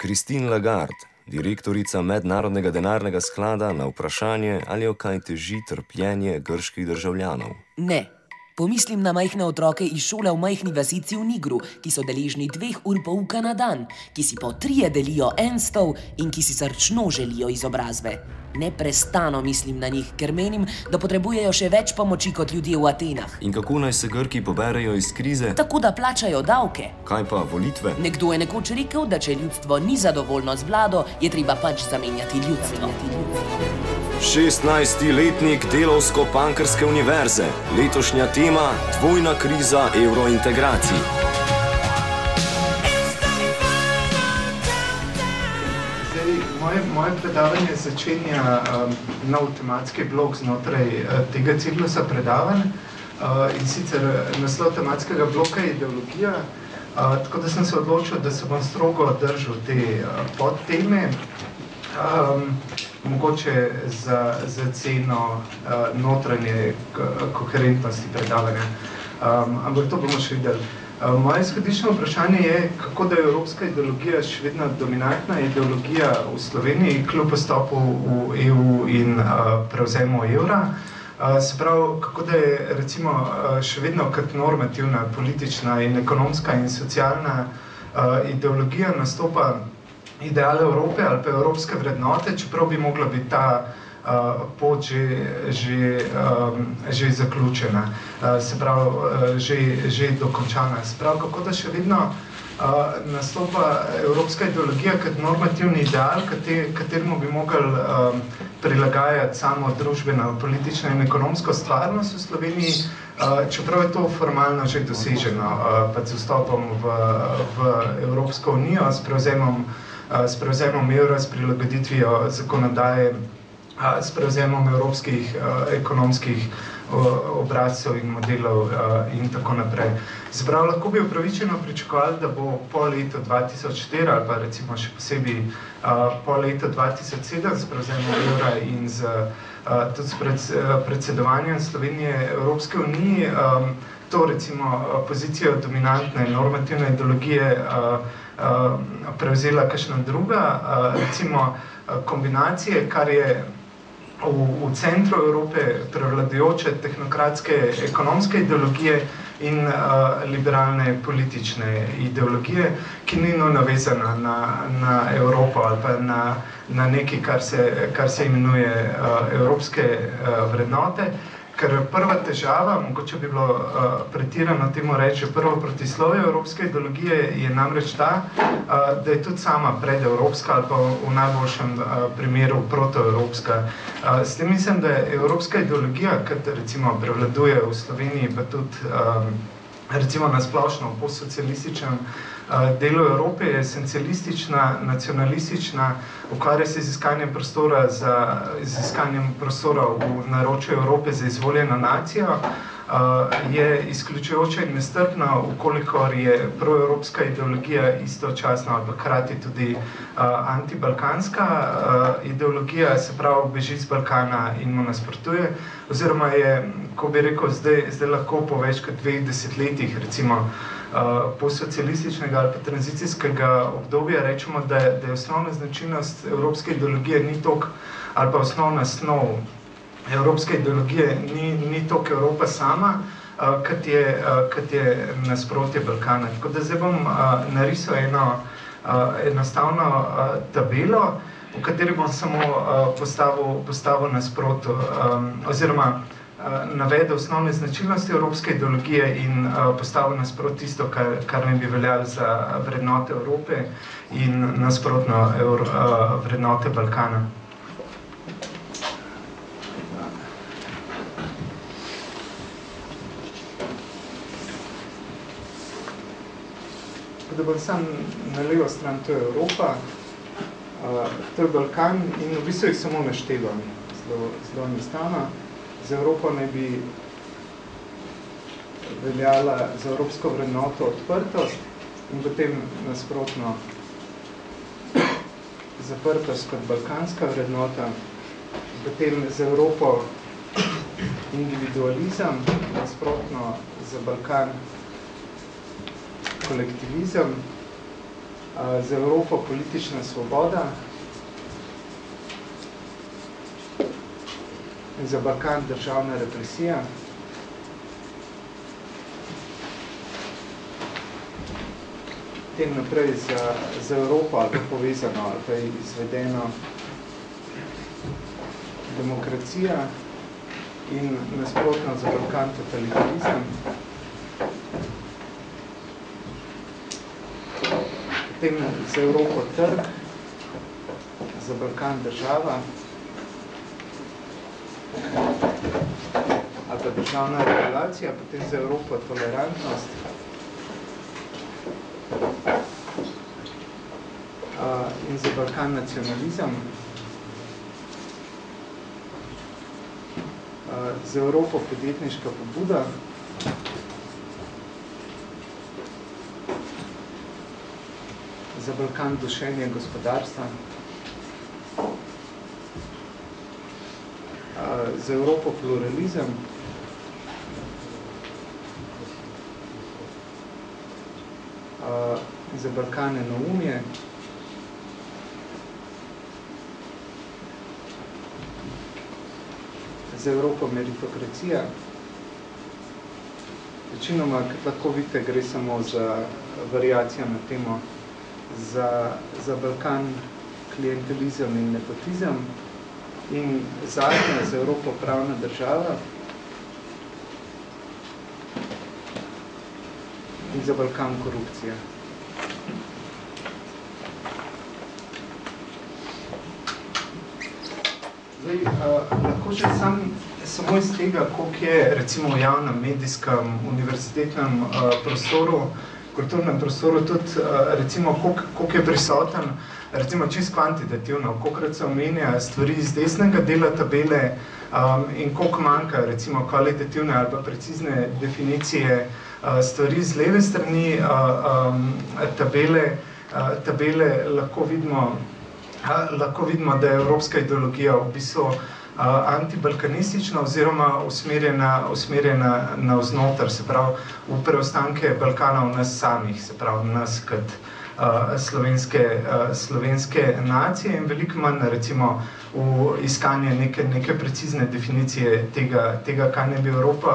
Christine Lagarde, direktorica Mednarodnega denarnega sklada, na vprašanje, ali jo kaj teži trpljenje grških državljanov. Ne. Pomislim na majhne otroke iz šole v majhni vasici v Nigru, ki so deležni dveh ur pouka na dan, ki si po trije delijo en stol in ki si srčno želijo izobrazbe. Neprestano mislim na njih, ker menim, da potrebujejo še več pomoči kot ljudje v Atenah. In kako naj se Grki poberejo iz krize? Tako da plačajo davke. Kaj pa volitve? Nekdo je nekoč rekel, da če ljudstvo ni zadovoljno z vlado, je treba pač zamenjati ljudstvo. 16-letnik Delovsko-Pankrske univerze, letošnja tema: dvojna kriza evrointegracij. Moje, moje predavanje začenja um, nov tematski blok znotraj uh, tega ciklusa predavanj uh, in sicer naslov tematskega bloka je ideologija, uh, tako da sem se odločil, da se bom strogo držal te uh, podteme. Um, mogoče za, za ceno uh, notranje koherentnosti predavanja. Um, ampak to bomo še videli. Uh, moje izhodiščno vprašanje je, kako da je evropska ideologija še vedno dominantna ideologija v Sloveniji, kljub postopu v EU in uh, prevzemu evra. Uh, se pravi, kako da je recimo uh, še vedno kot normativna, politična in ekonomska in socialna uh, ideologija nastopa ideale Evrope ali pa evropske vrednote, čeprav bi mogla biti ta uh, pot že, že, um, že zaključena, uh, se pravi, uh, že, že dokončana. Se pravi, kako da še vedno uh, nastopa evropska ideologija kot normativni ideal, kateremu bi mogli um, prilagajati samo družbeno, politično in ekonomsko stvarnost v Sloveniji, uh, čeprav je to formalno že doseženo, uh, pa z vstopom v, v Evropsko unijo, s prevzemom s prevzemom evra, s prilagoditvijo zakonodaje, s prevzemom evropskih ekonomskih obrazcev in modelov in tako naprej. Zbrav, lahko bi upravičeno pričakovali, da bo po letu 2004 ali pa recimo še posebej po letu 2007 s prevzemom evra in z, tudi s predsedovanjem Slovenije Evropske unije to recimo pozicijo dominantne normativne ideologije uh, prevzela kakšna druga, uh, recimo uh, kombinacije, kar je v, v centru Evrope prevladujoče tehnokratske ekonomske ideologije in uh, liberalne politične ideologije, ki ni nujno vezana na, na Evropo ali pa na, na nekaj, kar se, kar se imenuje uh, evropske uh, vrednote. Uh, Ker prva težava, mogoče bi bilo uh, pretirano temu reči, prvo protislovje evropske ideologije je namreč ta, uh, da je tudi sama predevropska ali pa v najboljšem uh, primeru protoevropska. Uh, s tem mislim, da je evropska ideologija, kot recimo prevladuje v Sloveniji, pa tudi um, recimo nasplošno v postsocialističnem delu Evrope je esencialistična, nacionalistična, ukvarja se z iskanjem prostora, za, z iskanjem prostora v naročju Evrope za izvoljeno nacijo, je izključujoča in nestrpna, ukolikor je proevropska ideologija istočasno ali krati tudi antibalkanska ideologija, se pravi beži z Balkana in mu nasprotuje, oziroma je, ko bi rekel, zdaj, zdaj lahko po več kot dveh desetletjih, recimo, postsocialističnega ali pa tranzicijskega obdobja rečemo, da je, da je osnovna značilnost evropske ideologije ni tok, ali pa osnovna snov evropske ideologije ni, ni tok Evropa sama, uh, kot je, uh, kot je nasprotje Balkana. Tako da zdaj bom narisal eno enostavno tabelo, v kateri bom samo postavil, postavil nasprot, um, oziroma Eh, navedel osnovne značilnosti evropske ideologije in uh, postavil nasprot tisto, kar, kar ne bi veljalo za vrednote Evrope in nasprotno evro, uh, vrednote Balkana. Da bo sam na levo stran, to je Evropa, to je Balkan in v bistvu jih samo naštevam, zelo, zelo enostavno za Evropo ne bi veljala za evropsko vrednoto odprtost in potem nasprotno zaprtost kot balkanska vrednota, potem za Evropo individualizem, nasprotno za Balkan kolektivizem, za Evropo politična svoboda in za Balkan državna represija. Tem naprej za, za Evropo ali pa povezano ali pa izvedeno demokracija in nasprotno za Balkan totalitarizem. Potem za Evropo trg, za Balkan država ali pa državna regulacija, potem za Evropo tolerantnost. In za Balkan nacionalizem. Za Evropo podjetniška pobuda, za Balkan dušenje gospodarstva, za Evropo pluralizem, za Balkan enoumje, za Evropo meritokracija. Večinoma, kot lahko vidite, gre samo za variacijo na temo za, za Balkan klientelizem in nepotizem in zadnja za Evropo pravna država in za Balkan korupcija. Zdaj, uh, lahko še sam, samo iz tega, koliko je recimo v javnem, medijskem, univerzitetnem uh, prostoru, kulturnem prostoru tudi, uh, recimo, koliko, koliko je prisoten, recimo čisto kvantitativno, kolikrat se omenja stvari iz desnega dela tabele um, in koliko manjka recimo kvalitativne ali pa precizne definicije uh, stvari z leve strani uh, um, tabele, uh, tabele lahko vidimo, lahko vidimo, da je evropska ideologija v bistvu antibalkanistična oziroma usmerjena, usmerjena na vznoter, se pravi v preostanke Balkana v nas samih, se pravi nas kot slovenske, slovenske nacije in veliko manj recimo v iskanje neke, neke precizne definicije tega, tega, kaj ne bi Evropa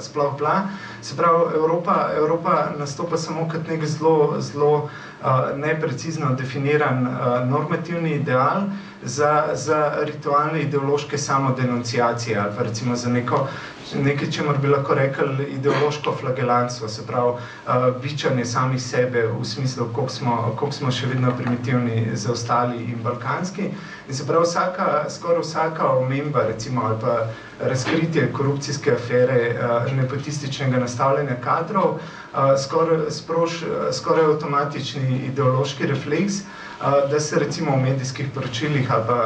sploh bila. Se pravi, Evropa, Evropa nastopa samo kot nek zelo, zelo neprecizno definiran normativni ideal za, za ritualne ideološke samodenunciacije ali pa recimo za neko nekaj, čemer bi lahko rekli ideološko flagelanstvo, se pravi uh, bičanje samih sebe v smislu, koliko smo, koliko smo še vedno primitivni, zaostali in balkanski. In se pravi, vsaka, skoraj vsaka omemba, recimo, ali pa razkritje korupcijske afere, uh, nepotističnega nastavljanja kadrov, uh, skoraj, sprož, skoraj avtomatični ideološki refleks, uh, da se recimo v medijskih poročilih ali pa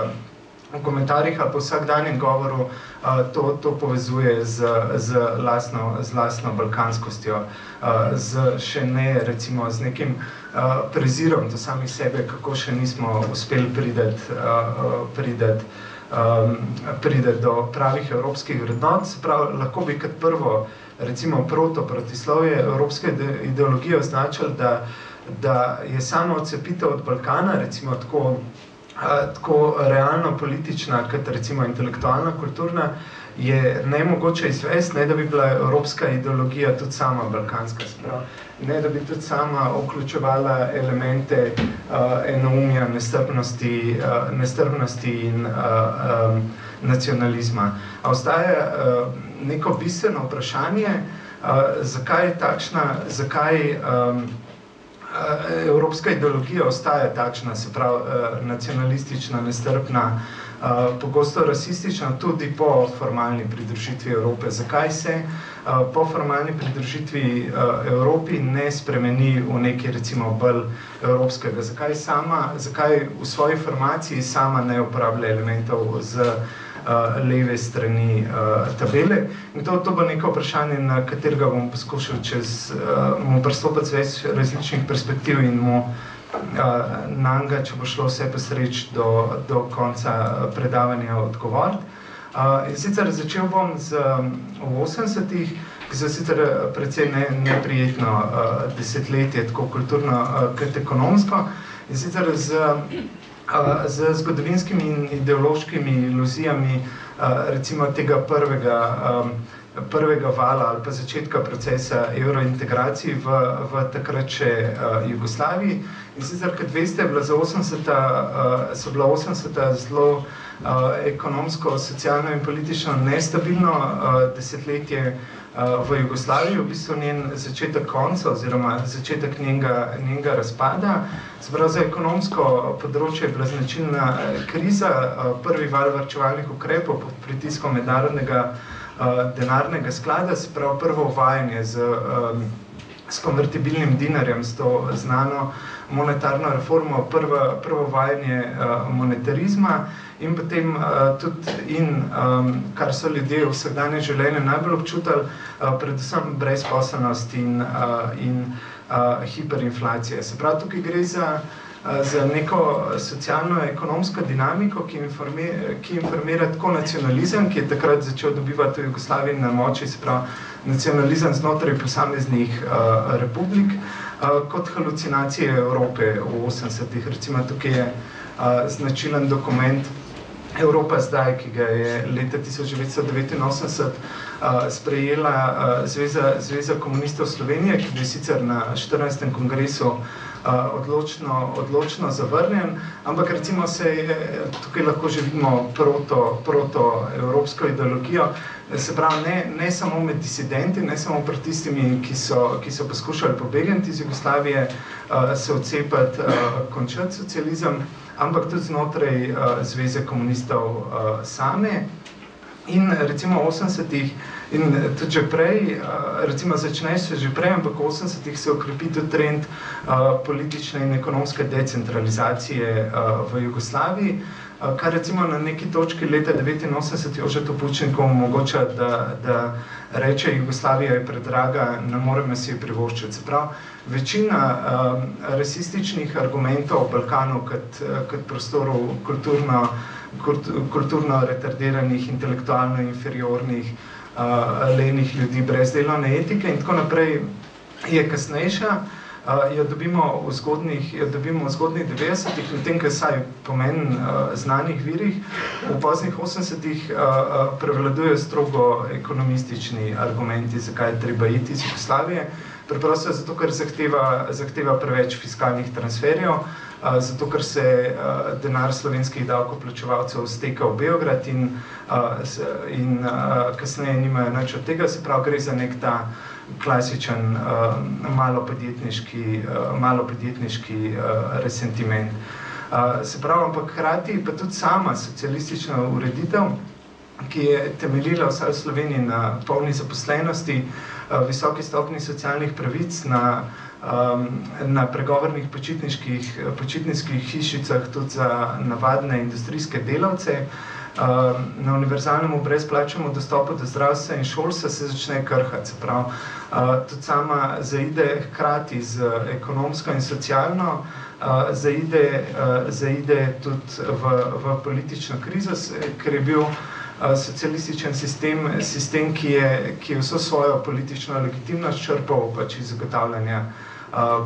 v komentarjih ali pa vsakdanjem govoru uh, to, to povezuje z, z, lastno, z lastno balkanskostjo, uh, z še ne recimo z nekim uh, prezirom do samih sebe, kako še nismo uspeli prideti uh, pridet, um, pridet do pravih evropskih vrednot. Se pravi, lahko bi kot prvo recimo proto protislovje evropske ideologije označili, da, da je samo odcepitev od Balkana, recimo tako tako realno politična, kot recimo intelektualna, kulturna, je nemogoče izvesti, ne da bi bila evropska ideologija tudi sama balkanska sprav. Ne da bi tudi sama vključevala elemente uh, enoumja, nestrpnosti, uh, nestrpnosti in uh, um, nacionalizma. A ostaja uh, neko bistveno vprašanje, uh, zakaj je takšna, zakaj um, evropska ideologija ostaja takšna, se pravi nacionalistična, nestrpna, pogosto rasistična tudi po formalni pridružitvi Evrope. Zakaj se po formalni pridružitvi Evropi ne spremeni v nekaj recimo bolj evropskega? Zakaj, sama, zakaj v svoji formaciji sama ne uporablja elementov z uh, leve strani uh, tabele. In to, to bo neko vprašanje, na katerega bom poskušal čez, uh, mu pristopiti več različnih perspektiv in mu uh, nanga, če bo šlo vse posreč do, do konca predavanja odgovoriti. Uh, in sicer začel bom z, v 80-ih, ki so sicer precej ne, neprijetno uh, desetletje, tako kulturno uh, kot ekonomsko. In sicer z, uh, z zgodovinskimi in ideološkimi iluzijami recimo tega prvega prvega vala ali pa začetka procesa eurointegracij v, v takrat še Jugoslaviji. In sicer, kot veste, bila za 80 uh, so bila 80 zelo ekonomsko, socialno in politično nestabilno desetletje v Jugoslaviji, v bistvu njen začetek konca oziroma začetek njenega, njenega razpada. Zbrav za ekonomsko področje je bila značilna kriza, uh, prvi val varčevalnih ukrepov pod pritiskom mednarodnega denarnega sklada, se pravi prvo uvajanje z, um, s konvertibilnim dinarjem, s to znano monetarno reformo, prvo, prvo uvajanje monetarizma in potem uh, tudi, in, um, kar so ljudje v vsakdanje življenje najbolj občutili, uh, predvsem brezposobnost in, uh, in uh, hiperinflacija. Se pravi, tukaj gre za za neko socialno-ekonomsko dinamiko, ki informira, ki informira tako nacionalizem, ki je takrat začel dobivati v Jugoslaviji na moči, se pravi nacionalizem znotraj posameznih uh, republik, uh, kot halucinacije Evrope v 80-ih. Recimo tukaj je uh, značilen dokument Evropa zdaj, ki ga je leta 1989 uh, sprejela uh, Zveza, Zveza komunistov Slovenije, ki je sicer na 14. kongresu uh, odločno, odločno zavrnjen, ampak recimo se je, tukaj lahko že vidimo proto, proto evropsko ideologijo, se pravi ne, ne samo med disidenti, ne samo pred tistimi, ki so, ki so poskušali pobegati iz Jugoslavije, se odcepati, končati socializem, ampak tudi znotraj Zveze komunistov same. In recimo v 80-ih, in tudi že prej, recimo začne se že prej, ampak v 80-ih se okrepi tudi trend politične in ekonomske decentralizacije v Jugoslaviji, kar recimo na neki točki leta 89 Jože Topučenko omogoča, da, da reče Jugoslavija je predraga, ne moremo si jo privoščiti. Se pravi, večina rasističnih argumentov Balkanu kot, kot prostoru kulturno kulturno retardiranih, intelektualno inferiornih, uh, lenih ljudi brez delovne etike in tako naprej je kasnejša. Uh, jo dobimo v zgodnih, jo dobimo v zgodnih 90-ih, v tem, kaj saj pomen uh, znanih virih, v poznih 80-ih uh, prevladujejo strogo ekonomistični argumenti, zakaj je treba iti iz Jugoslavije. Preprosto zato, ker zahteva, zahteva preveč fiskalnih transferjev, uh, zato ker se denar slovenskih davkoplačevalcev steka v Beograd in, in kasneje nimajo nič od tega, se pravi, gre za nek ta klasičen malopodjetniški, malopodjetniški resentiment. Se pravi, ampak hkrati pa tudi sama socialistična ureditev, ki je temeljila vsaj v Sloveniji na polni zaposlenosti, visoki stopni socialnih pravic, na um, na pregovornih počitniških, počitniških hišicah tudi za navadne industrijske delavce. Um, na univerzalnem brezplačnem dostopu do zdravstva in šolstva se začne krhati. Prav, uh, tudi sama zaide hkrati z ekonomsko in socialno, uh, zaide, uh, zaide tudi v, v politično krizo, ker je bil socialističen sistem, sistem ki, je, ki je vso svojo politično legitimnost črpal pač iz zagotavljanja uh,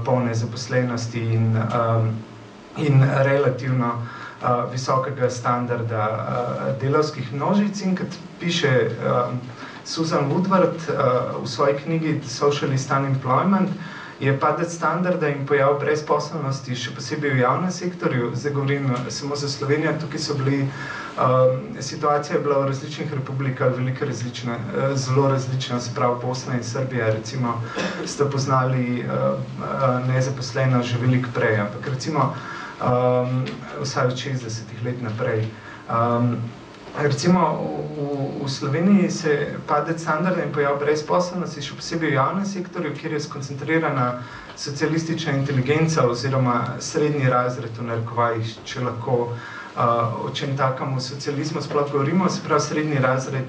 polne zaposlenosti in, um, in relativno uh, visokega standarda uh, delovskih množic. In kot piše um, Susan Woodward uh, v svoji knjigi Socialist Unemployment, je padec standarda in pojav brezposobnosti, še posebej v javnem sektorju, zdaj govorim samo za Slovenijo, tukaj so bili Um, situacija je bila v različnih republikah velike različne, uh, zelo različna, se pravi Bosna in Srbija, recimo, ste poznali uh, uh, nezaposleno že veliko prej, ampak recimo um, vsaj od 60 let naprej. Um, recimo v, v Sloveniji se padec standarda in pojav brezposobnosti, še posebej v javnem sektorju, kjer je skoncentrirana socialistična inteligenca oziroma srednji razred v narekovajih, če lahko uh, o čem takem v socializmu sploh govorimo, se pravi srednji razred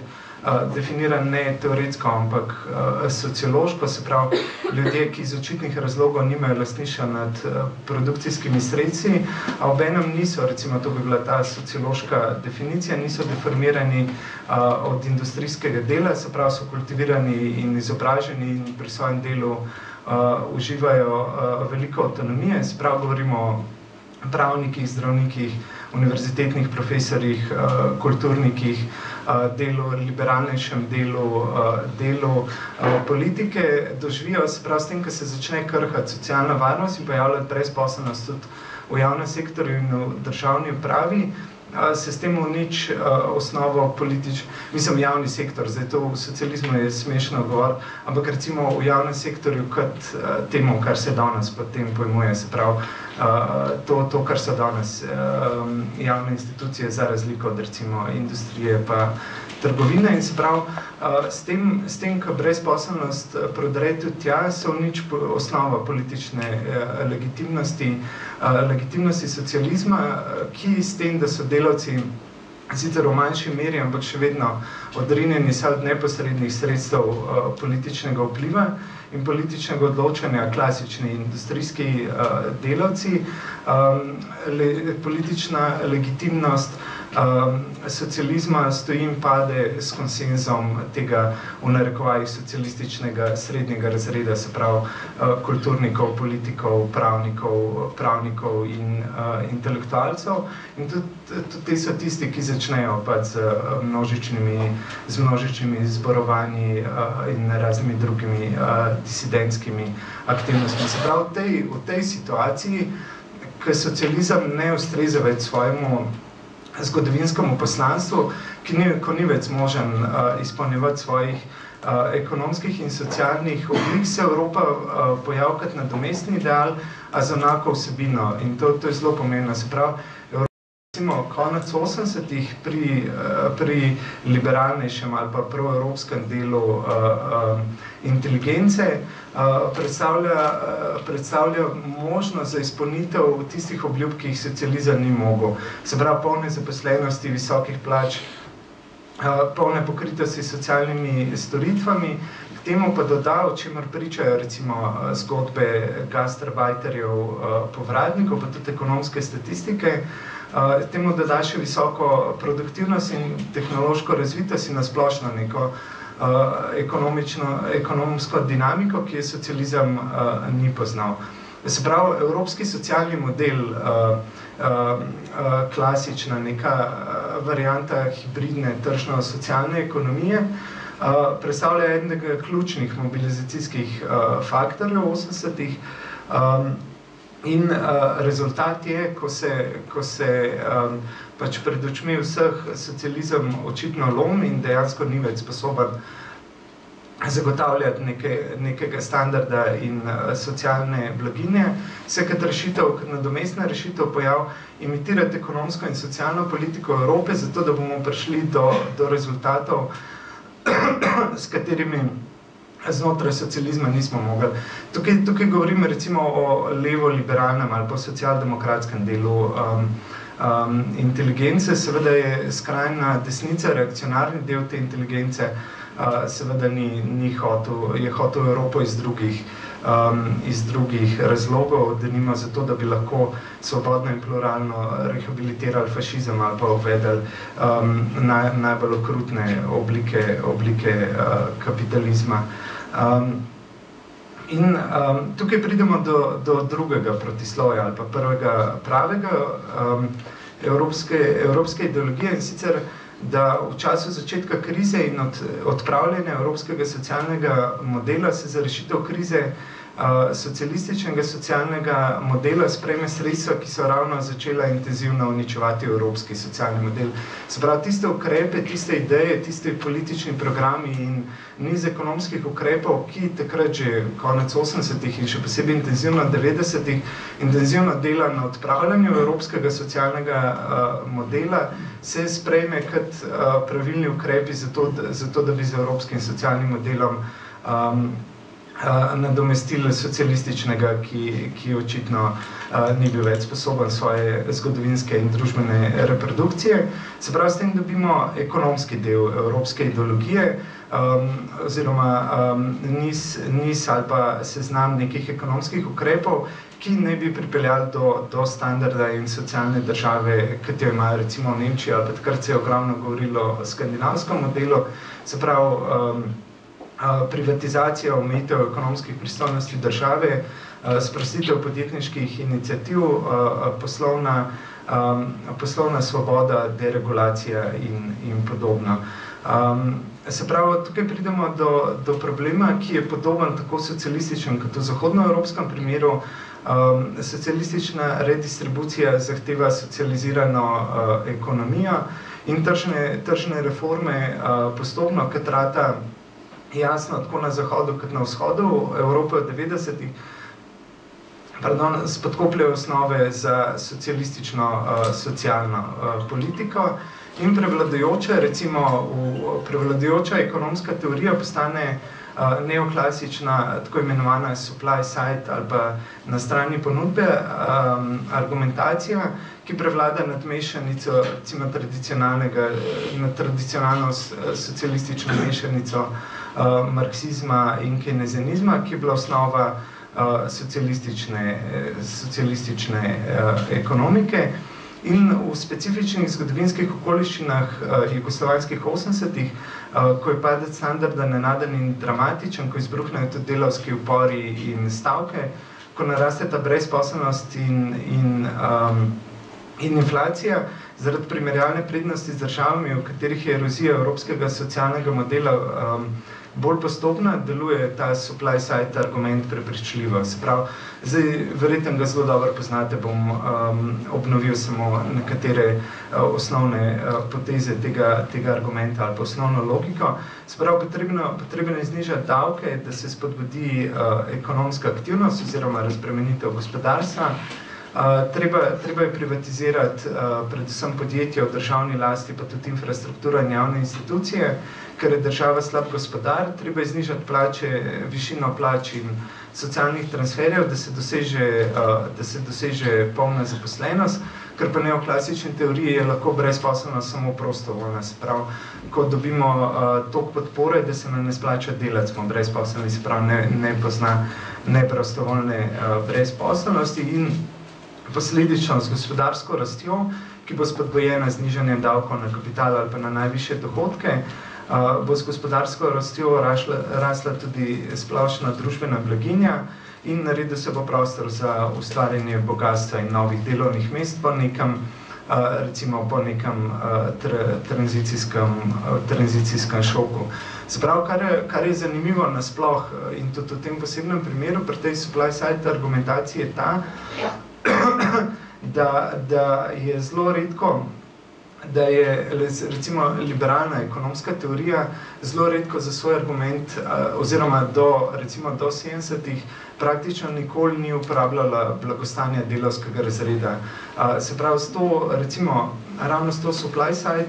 definiran ne teoretsko, ampak uh, sociološko, se pravi, ljudje, ki iz očitnih razlogov nimajo lastništva nad uh, produkcijskimi sredstvi, a ob enem niso, recimo to bi bila ta sociološka definicija, niso deformirani uh, od industrijskega dela, se pravi, so kultivirani in izobraženi in pri svojem delu uh, uživajo uh, veliko avtonomije, se pravi, govorimo o pravnikih, zdravnikih, univerzitetnih profesorjih, uh, kulturnikih, uh, delu, liberalnejšem delu, uh, delu politike, doživijo se prav s tem, ko se začne krhati socialna varnost in pojavljati brezposobnost tudi v javnem sektorju in v državni upravi, se s tem nič uh, osnovo politič, mislim, javni sektor, zdaj to v socializmu je smešno govor, ampak recimo v javnem sektorju kot uh, temu, kar se danes potem pojmuje, se pravi, uh, to, to, kar so danes javne institucije za razliko od recimo industrije pa trgovine in se pravi, uh, s, tem, s tem, ko brezposobnost prodre tudi tja, so nič osnova politične uh, legitimnosti, uh, legitimnosti socializma, uh, ki s tem, da so delavci sicer v manjši meri, ampak še vedno odrinjeni so od neposrednih sredstev uh, političnega vpliva in političnega odločanja, klasični industrijski uh, delavci, um, le, politična legitimnost uh, um, socializma stoji in pade s konsenzom tega v narekovajih socialističnega srednjega razreda, se pravi uh, kulturnikov, politikov, pravnikov, pravnikov in uh, intelektualcev. In tudi, tudi te so tisti, ki začnejo pa z množičnimi, z množičnimi zborovanji uh, in raznimi drugimi uh, disidentskimi aktivnostmi. Se pravi, v tej, v tej situaciji, ker socializem ne ustreza več svojemu zgodovinskemu poslanstvu, ki ni, ko ni več možen uh, izpolnjevati svojih uh, ekonomskih in socialnih oblik, se Evropa uh, pojavlja kot nadomestni ideal, a z enako vsebino. In to, to je zelo pomembno. Se pravi, recimo konec 80-ih pri, uh, pri liberalnejšem ali pa proevropskem delu uh, um, inteligence uh, predstavlja, uh, predstavlja možnost za izpolnitev tistih obljub, ki jih socializem ni mogel. Se pravi, polne zaposlenosti, visokih plač, polne pokritosti socialnimi storitvami, k temu pa dodal, o čemer pričajo recimo zgodbe gastarbajterjev, povratnikov, pa tudi ekonomske statistike, Uh, temu doda še visoko produktivnost in tehnološko razvitost in nasplošno neko ekonomsko dinamiko, ki je socializem ni poznal. Se pravi, evropski socialni model, klasična neka varianta hibridne tržno-socialne ekonomije, predstavlja enega ključnih mobilizacijskih faktorjev v 80-ih. In uh, rezultat je, ko se, ko se um, pač pred očmi vseh socializem očitno lomi in dejansko ni več sposoben zagotavljati neke, nekega standarda in uh, socialne blaginje, se kot rešitev, kot nadomestna rešitev pojav imitirati ekonomsko in socialno politiko Evrope, zato da bomo prišli do, do rezultatov, s katerimi znotraj socializma nismo mogli. Tukaj, tukaj govorim recimo o levo-liberalnem ali pa socialdemokratskem delu um, um, inteligence. Seveda je skrajna desnica, reakcionarni del te inteligence, uh, seveda ni, ni hotel, je hotel Evropo iz drugih, um, iz drugih razlogov, da nima zato, da bi lahko svobodno in pluralno rehabilitirali fašizem ali pa uvedeli um, naj, najbolj okrutne oblike, oblike uh, kapitalizma. Um, in um, tukaj pridemo do, do drugega protisloja ali pa prvega pravega um, evropske, evropske ideologije in sicer, da v času začetka krize in od, odpravljanja evropskega socialnega modela se za rešitev krize uh, socialističnega socialnega modela sprejme sredstva, ki so ravno začela intenzivno uničevati evropski socialni model. Se pravi, tiste ukrepe, tiste ideje, tiste politični programi in niz ekonomskih ukrepov, ki takrat že konec 80-ih in še posebej intenzivno 90-ih intenzivno dela na odpravljanju evropskega socialnega uh, modela, se sprejme kot uh, pravilni ukrepi za to, da, za to, da bi z evropskim socialnim modelom um, nadomestili socialističnega, ki, ki očitno uh, ni bil več sposoben svoje zgodovinske in družbene reprodukcije. Se pravi, s tem dobimo ekonomski del evropske ideologije, um, oziroma um, niz, niz ali pa seznam nekih ekonomskih ukrepov, ki ne bi pripeljali do, do standarda in socialne države, kot jo imajo recimo v Nemčiji, ali pa takrat se je ogromno govorilo o skandinavskem modelu, se pravi, um, privatizacija, omejitev ekonomskih pristojnosti države, sprostitev podjetniških inicijativ, poslovna, poslovna svoboda, deregulacija in, in podobno. Se pravi, tukaj pridemo do, do problema, ki je podoben tako socialističnem kot v zahodnoevropskem primeru. Socialistična redistribucija zahteva socializirano ekonomijo in tržne, tržne reforme postopno, kot rata jasno, tako na zahodu kot na vzhodu Evrope v 90-ih, pardon, spodkopljajo osnove za socialistično uh, socialno uh, politiko. In prevladujoča, recimo, v, prevladujoča ekonomska teorija postane uh, neoklasična, tako imenovana supply side ali pa na strani ponudbe um, argumentacija, ki prevlada nad mešanico, recimo, tradicionalnega, nad tradicionalno socialistično mešanico uh, uh, marksizma in kenezenizma, ki je bila osnova uh, socialistične, socialistične uh, ekonomike. In v specifičnih zgodovinskih okoliščinah uh, jugoslovanskih 80-ih, uh, ko je padec standarda nenaden in dramatičen, ko izbruhnejo tudi delavski upori in stavke, ko naraste ta brezposobnost in, in, um, in inflacija, zaradi primerjalne prednosti z državami, v katerih je erozija evropskega socialnega modela um, bolj postopna, deluje ta supply side argument prepričljivo. Se pravi, zdaj, verjetno ga zelo dobro poznate, bom um, obnovil samo nekatere uh, osnovne uh, poteze tega, tega argumenta ali pa osnovno logiko. Se pravi, potrebno, potrebno je znižati davke, da se spodbudi uh, ekonomska aktivnost oziroma razbremenitev gospodarstva. Uh, treba, treba je privatizirati uh, predvsem podjetja v državni lasti, pa tudi infrastruktura in javne institucije. Uh, ker je država slab gospodar, treba je znižati plače, višino plač in socialnih transferjev, da se doseže, da se doseže polna zaposlenost, ker pa ne v klasični teoriji je lahko brezposobnost samo prostovoljna. Se pravi, ko dobimo tok podpore, da se nam ne splača delati, smo brezposobni, se pravi, ne, ne pozna neprostovoljne brezposobnosti in posledično z gospodarsko rastjo, ki bo spodbojena z nižanjem davkov na kapital ali pa na najviše dohodke, bo z gospodarsko rastjo rasla, rasla tudi splošna družbena blaginja in naredil se bo prostor za ustvarjanje bogatstva in novih delovnih mest po nekem, recimo po nekem tr, tranzicijskem, tranzicijskem šoku. Sprav, kar, je, kar je zanimivo nasploh in tudi v tem posebnem primeru pri tej supply side argumentaciji je ta, da, da je zelo redko da je recimo liberalna ekonomska teorija zelo redko za svoj argument oziroma do, recimo do 70-ih praktično nikoli ni uporabljala blagostanja delovskega razreda. Se pravi, s to, recimo, ravno s to supply side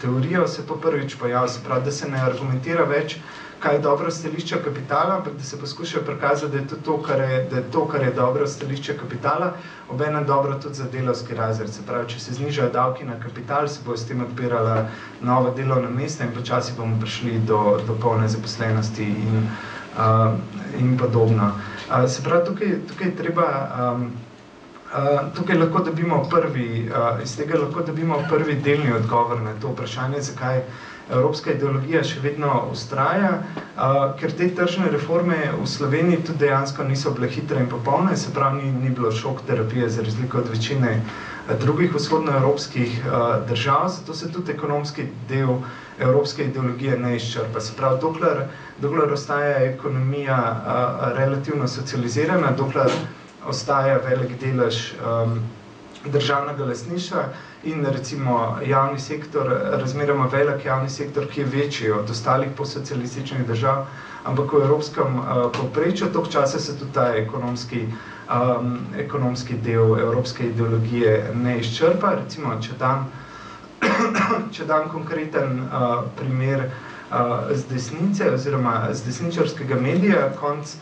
teorijo se po prvič pojavlja, se pravi, da se ne argumentira več kaj je dobro stališče kapitala, ampak da se poskuša prikazati, da je to, to, kar je, da je to, kar je dobro stališče kapitala, obenem dobro tudi za delovski razred. Se pravi, če se znižajo davki na kapital, se bo s tem odpirala nova delovna mesta in počasi bomo prišli do, do polne zaposlenosti in, uh, in podobno. Uh, se pravi, tukaj, tukaj treba... Um, Uh, tukaj lahko dobimo prvi, uh, iz tega lahko dobimo prvi delni odgovor na to vprašanje, zakaj uh, evropska ideologija še vedno ustraja, ker te tržne reforme v Sloveniji tudi dejansko niso bile hitre in popolne, se pravi, ni, ni bilo šok terapije za razliko od večine drugih vzhodnoevropskih držav, zato se tudi ekonomski del evropske ideologije ne izčrpa. Se pravi, dokler, dokler ostaja ekonomija relativno socializirana, dokler ostaja velik delež um, državnega lasništva, in recimo javni sektor, razmeroma velik javni sektor, ki je večji od ostalih posocialističnih držav, ampak v evropskem uh, povprečju, tok časa se tudi ta ekonomski, um, ekonomski del evropske ideologije ne izčrpa. Recimo, če dam, če dam konkreten uh, primer z desnice oziroma z desničarskega medija. Konc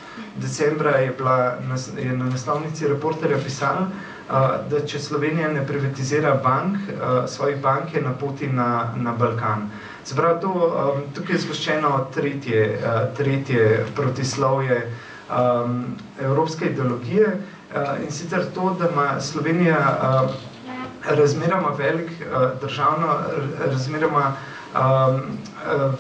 decembra je, bila, je na naslovnici reporterja pisala, da če Slovenija ne privatizira bank, svojih bank je na poti na, na Balkan. Pravi, to, tukaj je zgoščeno tretje, tretje protislovje evropske ideologije in sicer to, da ima Slovenija razmeroma velik državno, razmeroma um,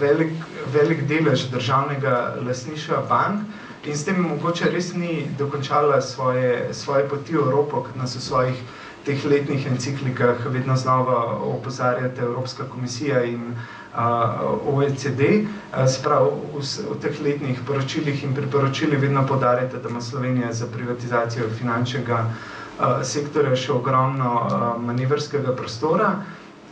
velik, velik delež državnega lasništva bank in s tem mogoče res ni dokončala svoje, svoje poti v Evropo, kot nas v svojih teh letnih enciklikah vedno znova opozarjate Evropska komisija in uh, OECD. Uh, sprav, v, v teh letnih poročilih in priporočili vedno podarjate, da ima Slovenija za privatizacijo finančnega uh, sektorja še ogromno uh, manevrskega prostora.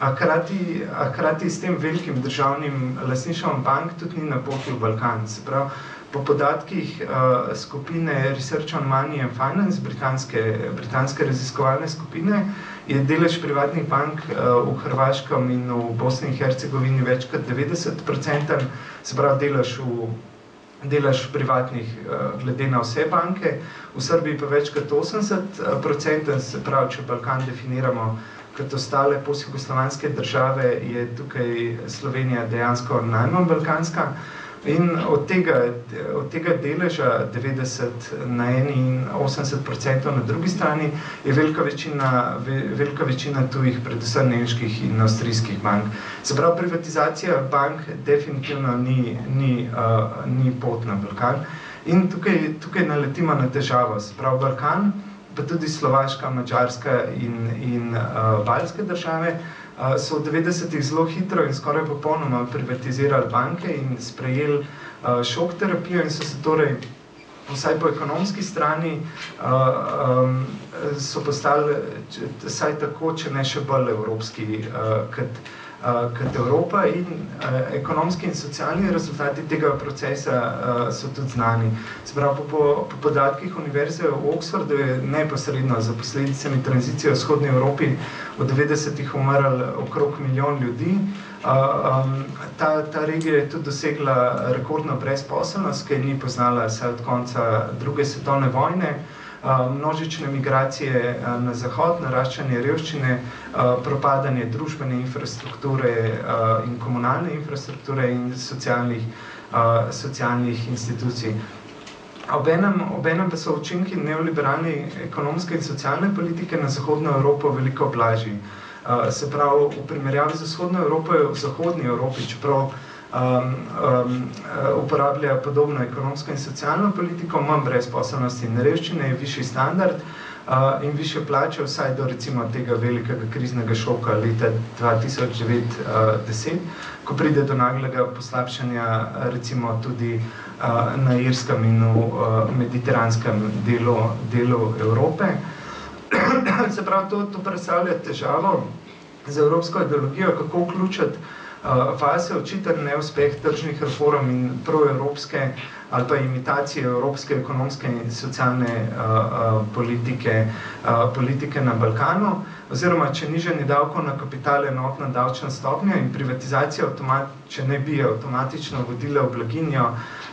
A krati, a krati s tem velikim državnim lasništvom bank tudi ni na poti v Balkan. Se pravi, po podatkih uh, skupine Research on Money and Finance, britanske, britanske raziskovalne skupine, je delež privatnih bank uh, v Hrvaškem in v Bosni in Hercegovini več kot 90%, se pravi, delež v delež privatnih glede na vse banke, v Srbiji pa več kot 80%, se pravi, če Balkan definiramo kot ostale postjugoslovanske države, je tukaj Slovenija dejansko najmanj balkanska. In od tega, od tega deleža 90 na eni in 80 odstotkov na drugi strani je velika večina, velika večina tujih, predvsem nemških in avstrijskih bank. Se pravi, privatizacija bank definitivno ni, ni, uh, ni pot na Balkan. In tukaj, tukaj naletimo na težavo. Se pravi, Balkan pa tudi Slovaška, Mačarska in, in uh, Baljske države, so v 90-ih zelo hitro in skoraj popolnoma privatizirali banke in sprejeli šok terapijo in so se torej, vsaj po ekonomski strani, so postali, vsaj tako, če ne še bolj evropski, kot kot Evropa in ekonomski in socialni rezultati tega procesa so tudi znani. Sprav, po, po podatkih Univerze v Oxfordu je neposredno za posledicami tranzicije v vzhodni Evropi v 90-ih umrl okrog milijon ljudi. Ta, ta regija je tudi dosegla rekordno brezposelnost, ki ni poznala vse od konca druge svetovne vojne množične migracije na zahod, naraščanje revščine, propadanje družbene infrastrukture in komunalne infrastrukture in socialnih, socialnih institucij. Obenem, obenem pa so učinki neoliberalne ekonomske in socialne politike na Zahodno Evropo veliko blažji. Se pravi, v primerjavi z Vzhodno Evropo je v Zahodni Evropi, čeprav um, um, uporablja podobno ekonomsko in socialno politiko, manj brezposobnosti in revščine, je višji standard uh, in više plače, vsaj do recimo tega velikega kriznega šoka leta 2009-2010, uh, ko pride do naglega poslabšanja recimo tudi uh, na irskem in v uh, mediteranskem delu, delu Evrope. Se pravi, to, to predstavlja težavo za evropsko ideologijo, kako vključiti fase očiten neuspeh tržnih reform in proevropske ali pa imitacije evropske ekonomske in socialne uh, uh, politike, politike na Balkanu, oziroma če nižanje davkov na kapital enotna davčna stopnja in privatizacija, če ne bi avtomatično vodila v blaginjo,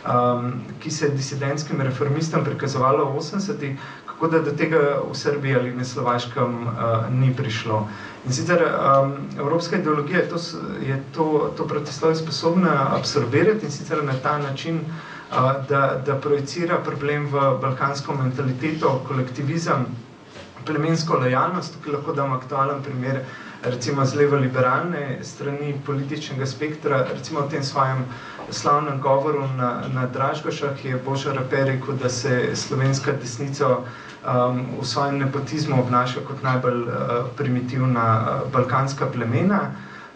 um, ki se je disidentskim reformistom prikazovalo v 80-ih, kako da do tega v Srbiji ali na Slovaškem uh, ni prišlo. In sicer um, evropska ideologija to, je to, to protislovje sposobna absorbirati in sicer na ta način, uh, da, da projicira problem v balkansko mentaliteto, kolektivizem, plemensko lojalnost, tukaj lahko dam aktualen primer, recimo z levo-liberalne strani političnega spektra, recimo v tem svojem slavnem govoru na, na Dražgošah je Boža Raper rekel, da se slovenska desnica um, v svojem nepotizmu obnaša kot najbolj uh, primitivna uh, balkanska plemena.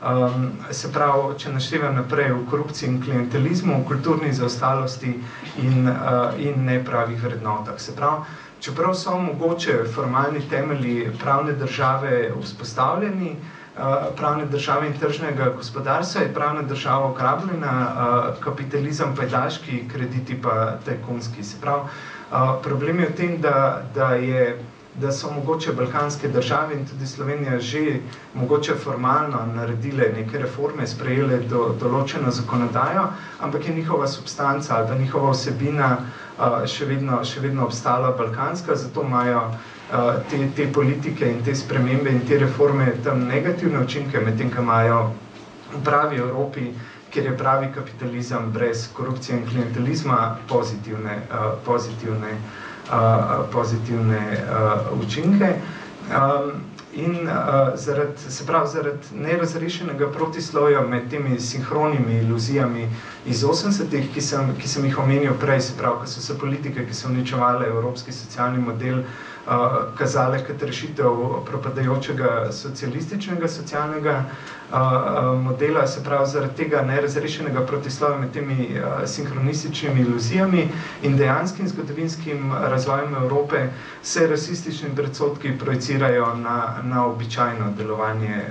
Um, se pravi, če naštevim naprej v korupciji in klientelizmu, v kulturni zaostalosti in, uh, in nepravih vrednotah. Se pravi, čeprav so mogoče formalni temelji pravne države vzpostavljeni, uh, pravne države in tržnega gospodarstva, je pravna država okrabljena, uh, kapitalizem pa je daški, krediti pa tajkunski. Se pravi, problem je v tem, da, da je da so mogoče balkanske države in tudi Slovenija že mogoče formalno naredile neke reforme, sprejele do, določeno zakonodajo, ampak je njihova substanca ali pa njihova vsebina še vedno, še vedno obstala balkanska, zato imajo te, te politike in te spremembe in te reforme tam negativne učinke, medtem ko imajo v pravi Evropi, kjer je pravi kapitalizem brez korupcije in klientelizma, pozitivne, pozitivne, pozitivne učinke. In uh, zaradi, se pravi, zaradi nerazrešenega protislovja med temi sinhronimi iluzijami iz 80-ih, ki, ki sem jih omenil prej, se pravi, ko so se politike, ki so uničevale evropski socialni model, uh, kazale kot rešitev propadajočega socialističnega socialnega uh, modela, se pravi, zaradi tega nerazrešenega protislovja med temi uh, sinhronističnimi iluzijami in dejanskim zgodovinskim razvojem Evrope se rasistični predsodki projicirajo na, na običajno delovanje,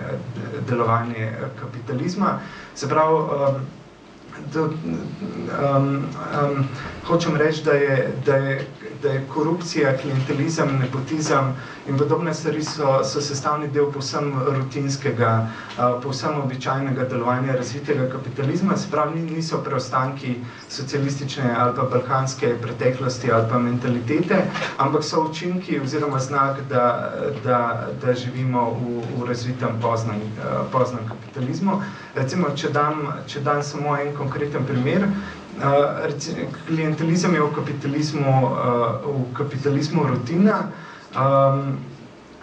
delovanje kapitalizma. Se pravi, um, da, um, um, hočem reči, da je, da, je, da je korupcija, klientelizem, nepotizem in podobne stvari so, so sestavni del povsem rutinskega, uh, povsem običajnega delovanja razvitega kapitalizma, se pravi, niso preostanki socialistične ali pa balkanske preteklosti ali pa mentalitete, ampak so učinki oziroma znak, da, da, da živimo v, v razvitem poznem, uh, poznem kapitalizmu. Recimo, če dam, če dam samo en konkreten primer, klientelizem je v kapitalizmu, uh, v kapitalizmu rutina. Um,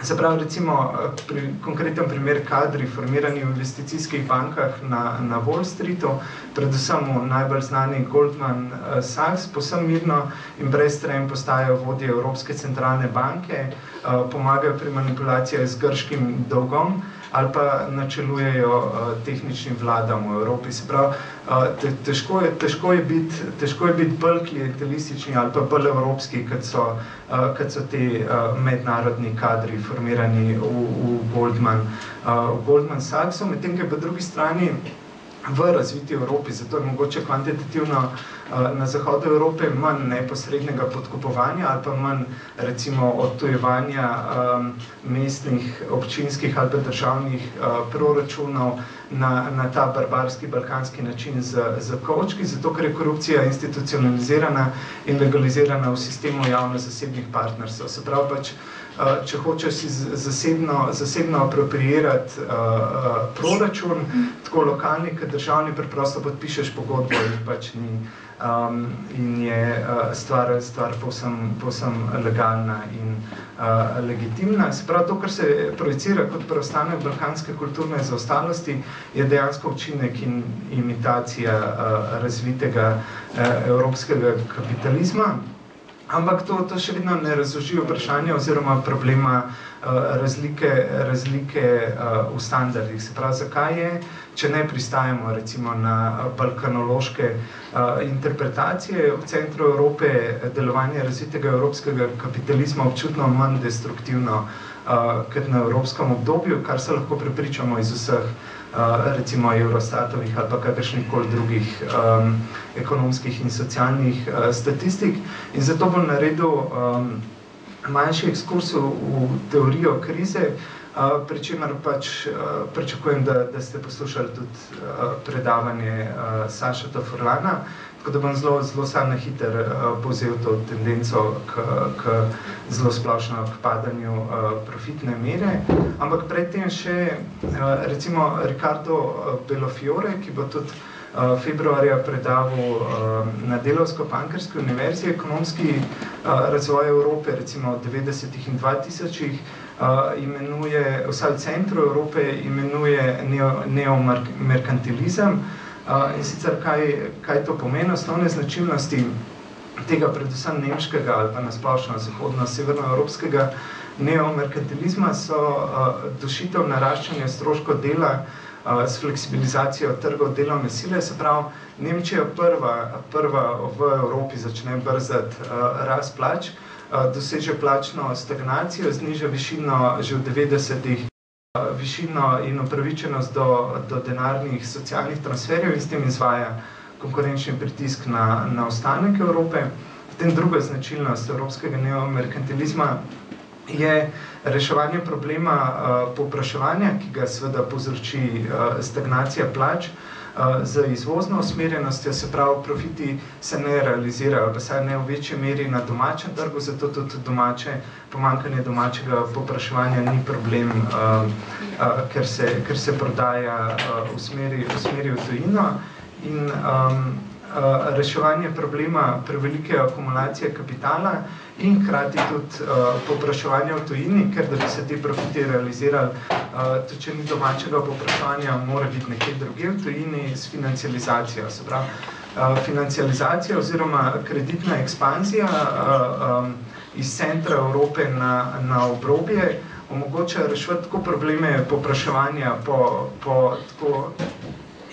se pravi, recimo, pri, konkreten primer kadri formirani v investicijskih bankah na, na Wall Streetu, predvsem najbolj znani Goldman uh, Sachs, posem mirno in brez trem postajajo vodje Evropske centralne banke, uh, pomagajo pri manipulacijah z grškim dolgom, ali pa načelujejo uh, tehničnim vladam v Evropi. Se pravi, uh, te, težko, je, težko, je biti, težko je biti bolj klientelistični ali pa bolj evropski, kot so, uh, kot so te mednarodni kadri formirani v, v Goldman, uh, Goldman Sachsu, medtem, ker po drugi strani v razviti Evropi, zato je mogoče kvantitativno uh, na zahodu Evrope manj neposrednega podkupovanja ali pa manj recimo odtujevanja um, mestnih, občinskih ali pa državnih uh, proračunov na, na ta barbarski balkanski način z, z kočki, zato ker je korupcija institucionalizirana in legalizirana v sistemu javno-zasebnih partnerstv. Se pravi pač, Uh, če hočeš si zasebno, zasebno apropriirati uh, uh, proračun, tako lokalni, kot državni, preprosto podpišeš pogodbo in pač ni. Um, in je uh, stvar, stvar povsem, povsem legalna in uh, legitimna. Se pravi, to, kar se projicira kot preostanek balkanske kulturne zaostalosti, je dejansko učinek in imitacija uh, razvitega uh, evropskega kapitalizma. Ampak to, to še vedno ne razloži vprašanja oziroma problema uh, razlike, razlike uh, v standardih. Se pravi, zakaj je, če ne pristajamo recimo na balkanološke uh, interpretacije v centru Evrope, delovanje razvitega evropskega kapitalizma občutno manj destruktivno uh, kot na evropskem obdobju, kar se lahko prepričamo iz vseh recimo Eurostatovih ali pa kakršnih koli drugih um, ekonomskih in socialnih uh, statistik. In zato bom naredil um, manjši ekskurs v teorijo krize, uh, pri čemer pač uh, pričakujem, da, da ste poslušali tudi uh, predavanje uh, Saša Tofurlana, Tako da bom zelo, zelo sam na hiter uh, povzel to tendenco k, k zelo splošno k padanju uh, profitne mere. Ampak predtem še uh, recimo Ricardo Belofiore, ki bo tudi uh, februarja predaval uh, na Delovsko-Pankerski univerzi ekonomski uh, razvoj Evrope, recimo od 90-ih in 2000-ih, uh, imenuje, vsaj v centru Evrope imenuje neomerkantilizem, neo in sicer, kaj, kaj to pomeni, osnovne značilnosti tega predvsem nemškega ali pa nasplošno zahodno-severnoevropskega neomerkantilizma so uh, dušitev naraščanja stroško dela uh, s fleksibilizacijo trgov delovne sile, se pravi, Nemčija prva, prva v Evropi začne brzati uh, rast plač, uh, doseže plačno stagnacijo, zniža višino že v 90-ih višino in upravičenost do, do denarnih socialnih transferjev in s tem izvaja konkurenčni pritisk na, na ostanek Evrope. Potem druga značilnost evropskega neomerkantilizma je reševanje problema uh, popraševanja, ki ga seveda povzroči uh, stagnacija plač, uh, z izvozno usmerjenostjo, se pravi, profiti se ne realizirajo, pa saj ne v večji meri na domačem trgu, zato tudi domače, pomankanje domačega popraševanja ni problem, uh, uh, ker, se, ker se prodaja uh, v, smeri, v smeri v tujino. In, um, reševanje problema prevelike akumulacije kapitala in hkrati tudi uh, popraševanja v tujini, ker da bi se te profiti realizirali, uh, tudi če ni domačega popraševanja, mora biti nekje druge v tujini s financializacijo. Se pravi, uh, financializacija oziroma kreditna ekspanzija uh, um, iz centra Evrope na, na obrobje omogoča reševati tako probleme popraševanja po, po tako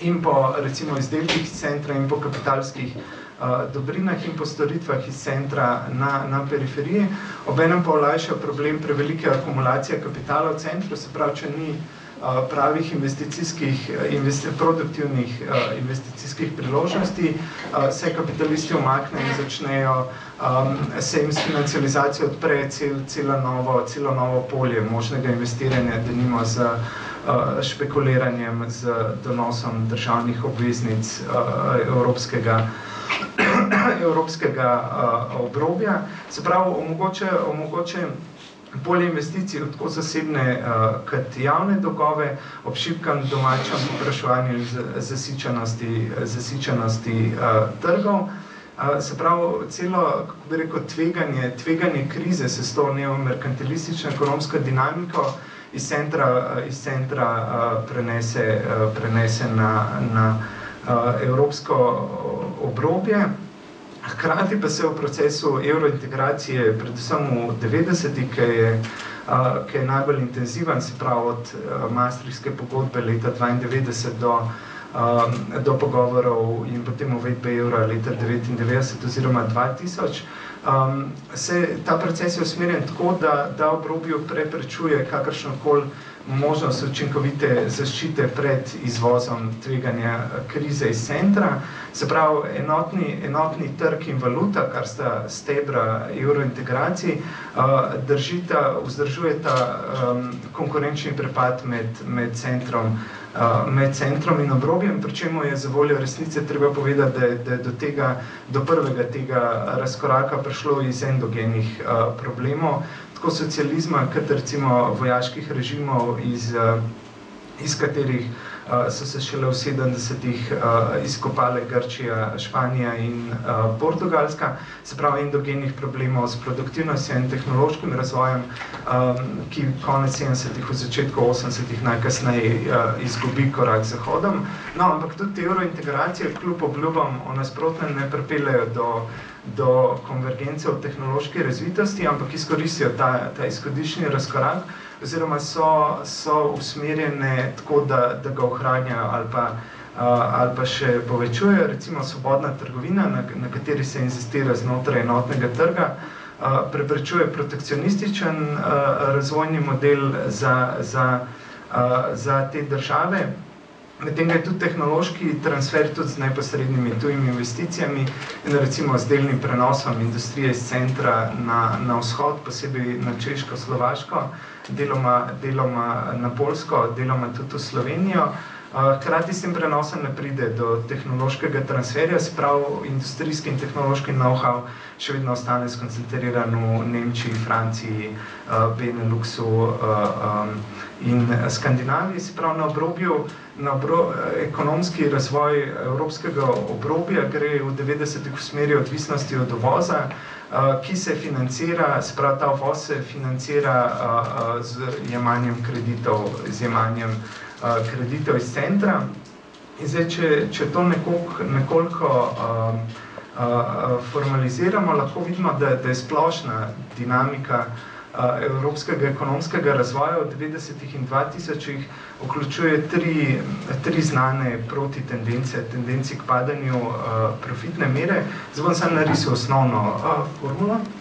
in po recimo izdelkih iz centra in po kapitalskih uh, dobrinah in po storitvah iz centra na, na periferiji. Obenem pa olajša problem prevelike akumulacije kapitala v centru, se pravi, če ni uh, pravih investicijskih, investi produktivnih uh, investicijskih priložnosti, se kapitalisti omakne in začnejo, um, se jim s financializacijo odpre cel, celo, novo, celo novo polje možnega investiranja, za uh, špekuliranjem z donosom državnih obveznic uh, evropskega, evropskega uh, obrobja. Se pravi, omogoče, omogoče bolje investicije tako zasebne uh, kot javne dolgove ob šipkem domačem popraševanju in zasičenosti, zasičenosti uh, trgov. Uh, se pravi, celo, kako bi rekel, tveganje, tveganje krize se s to neomerkantilistično ekonomsko dinamiko uh, iz centra, iz centra uh, prenese, uh, prenese na, na uh, evropsko obrobje. Hkrati pa se v procesu evrointegracije, predvsem v 90-ih, ki je, ki je najbolj intenziven, se pravi od Maastrichtske pogodbe leta 92 do, do pogovorov in potem uvedbe evra leta 99 oziroma 2000, Um, se ta proces je usmerjen tako, da, da obrobju preprečuje kakršnokoli možnost učinkovite zaščite pred izvozom tveganja krize iz centra. Se pravi, enotni, enotni trg in valuta, kar sta stebra evrointegraciji, uh, držita, vzdržujeta um, konkurenčni prepad med, med centrom med centrom in obrobjem, pri čemu je za voljo resnice treba povedati, da da je do, tega, do prvega tega razkoraka prišlo iz endogenih problemov, tako socializma, kot recimo vojaških režimov, iz, iz katerih so se šele v 70-ih izkopale Grčija, Španija in Portugalska, se pravi endogenih problemov s produktivnostjo in tehnološkim razvojem, ki konec 70-ih, v začetku 80-ih najkasneje izgubi korak Zahodom. No, ampak tudi te eurointegracije kljub obljubam o nasprotnem ne pripeljajo do do konvergence v tehnološki razvitosti, ampak izkoristijo ta, ta izhodišnji razkorak, oziroma so, so usmerjene tako, da, da ga ohranjajo ali pa, uh, ali pa še povečujejo, recimo svobodna trgovina, na, na kateri se inzistira znotraj enotnega trga, uh, preprečuje protekcionističen uh, razvojni model za, za, uh, za te države, Medtem je tudi tehnološki transfer tudi z neposrednimi tujimi investicijami in recimo z delnim prenosom industrije iz centra na, na vzhod, posebej na Češko, Slovaško, deloma, deloma na Polsko, deloma tudi v Slovenijo. Hkrati s tem prenosom ne pride do tehnološkega transferja, se pravi, industrijski in tehnološki know-how še vedno ostane skoncentriran v Nemčiji, Franciji, Beneluxu in Skandinaviji, se pravi, na obrobju na obro, ekonomski razvoj evropskega obrobja gre v 90-ih v smeri odvisnosti od dovoza, ki se financira, sprav ta uvoz se financira z jemanjem kreditov, z jemanjem kreditov iz centra. In zdaj, če, če to nekoliko, nekoliko uh, uh, formaliziramo, lahko vidimo, da, da je splošna dinamika uh, evropskega ekonomskega razvoja v 90-ih in 2000-ih vključuje tri, tri znane proti tendence, tendenci k padanju uh, profitne mere. Zdaj bom sam narisal osnovno uh, formulo. Sicer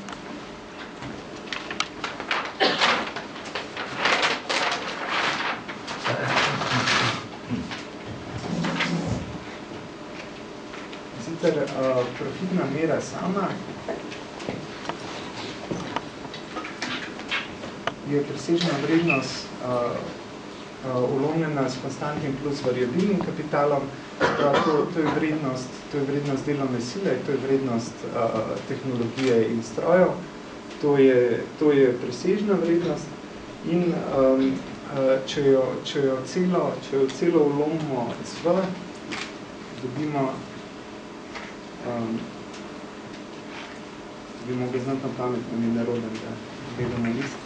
profitna mera sama. Je presežna vrednost uh, uh, ulomljena s konstantnim plus variabilnim kapitalom, prav to, to, je vrednost, to je vrednost delovne sile, to je vrednost uh, tehnologije in strojev, to je, to je presežna vrednost in um, uh, če, jo, če, jo celo, če jo celo ulomimo s V, dobimo um, bi mogli znati na pamet, da ni neroden, da gledamo list.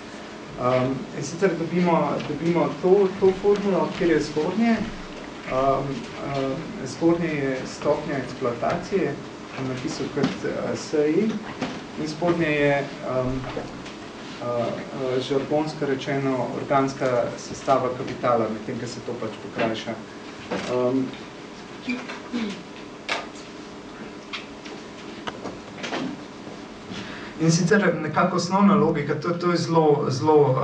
Um, in sicer dobimo, dobimo to, to formulo, kjer je zgornje. Um, um, zgornje je stopnja eksploatacije, napisal kot uh, SI, in spodnje je um, uh, uh, žargonsko rečeno organska sestava kapitala, medtem, ko se to pač pokrajša. Um, In sicer nekako osnovna logika, to, to je zelo, zelo uh,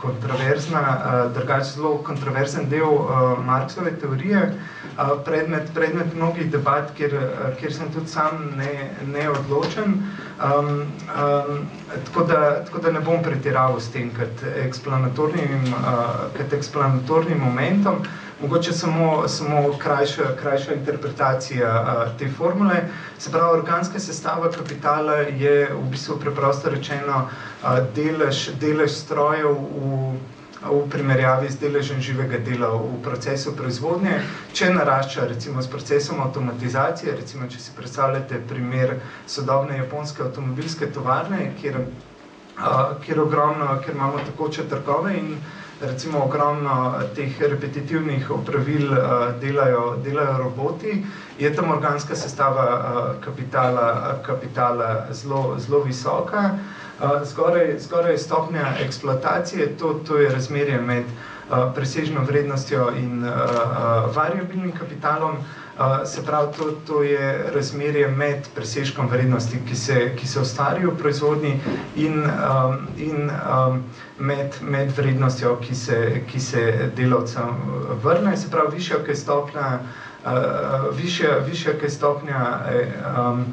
kontroverzna, uh, drugače zelo kontroverzen del uh, Marksove teorije, uh, predmet, predmet mnogih debat, kjer, uh, kjer sem tudi sam ne, ne odločen. Um, um, tako, da, tako da ne bom pretiraval s tem kot eksplanatornim, uh, kot eksplanatornim momentom mogoče samo, samo krajša, krajša interpretacija a, te formule. Se pravi, organska sestava kapitala je v bistvu preprosto rečeno a, delež, delež strojev v, v primerjavi z deležem živega dela v procesu proizvodnje. Če narašča recimo s procesom avtomatizacije, recimo če si predstavljate primer sodobne japonske avtomobilske tovarne, kjer, a, kjer, ogromno, kjer imamo takoče trgove in recimo ogromno teh repetitivnih opravil uh, delajo, delajo roboti, je tam organska sestava uh, kapitala, kapitala zelo, zelo visoka. Zgoraj, zgoraj stopnja eksploatacije, to, to je razmerje med presežno vrednostjo in variabilnim kapitalom. Se pravi, to, to je razmerje med presežkom vrednosti, ki se, ki se ustvari v proizvodnji in, in um, med, med vrednostjo, ki se, ki se delavcem vrne. Se pravi, višja, ki je stopnja, uh, višja, višja, ki je stopnja um,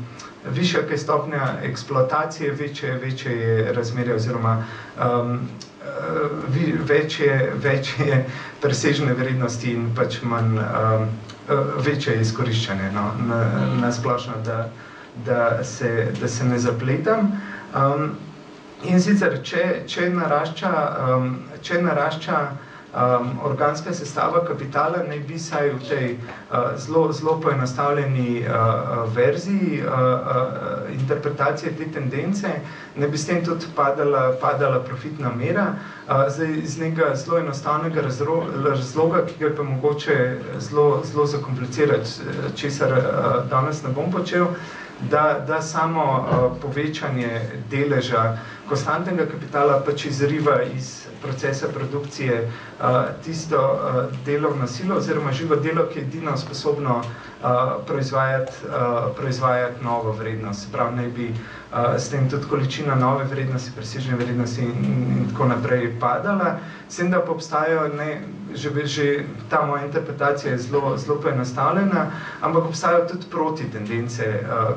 Višja je stopnja eksploatacije, večje, večje je razmerje oziroma um, večje, večje presežne vrednosti in pač manj um, večje izkoriščanje no, na, na splošno, da, da, se, da se ne zapletam. Um, in sicer, če, če narašča, um, če narašča um, organska sestava kapitala naj bi saj v tej uh, zelo, zelo poenostavljeni uh, verziji uh, uh, interpretacije te tendence, ne bi s tem tudi padala, padala profitna mera. Uh, zdaj, iz nekega zelo enostavnega razloga, ki ga pa mogoče zelo, zelo zakomplicirati, česar uh, danes ne bom počel, da, da samo uh, povečanje deleža konstantnega kapitala pač izriva iz procesa produkcije tisto delovno silo oziroma živo delo, ki je edino sposobno proizvajati, proizvajati novo vrednost. Prav naj bi s tem tudi količina nove vrednosti, presežne vrednosti in, in tako naprej padala. Sem, da pa obstajajo, ne, že, že ta moja interpretacija je zelo, zelo poenostavljena, ampak obstajajo tudi proti tendence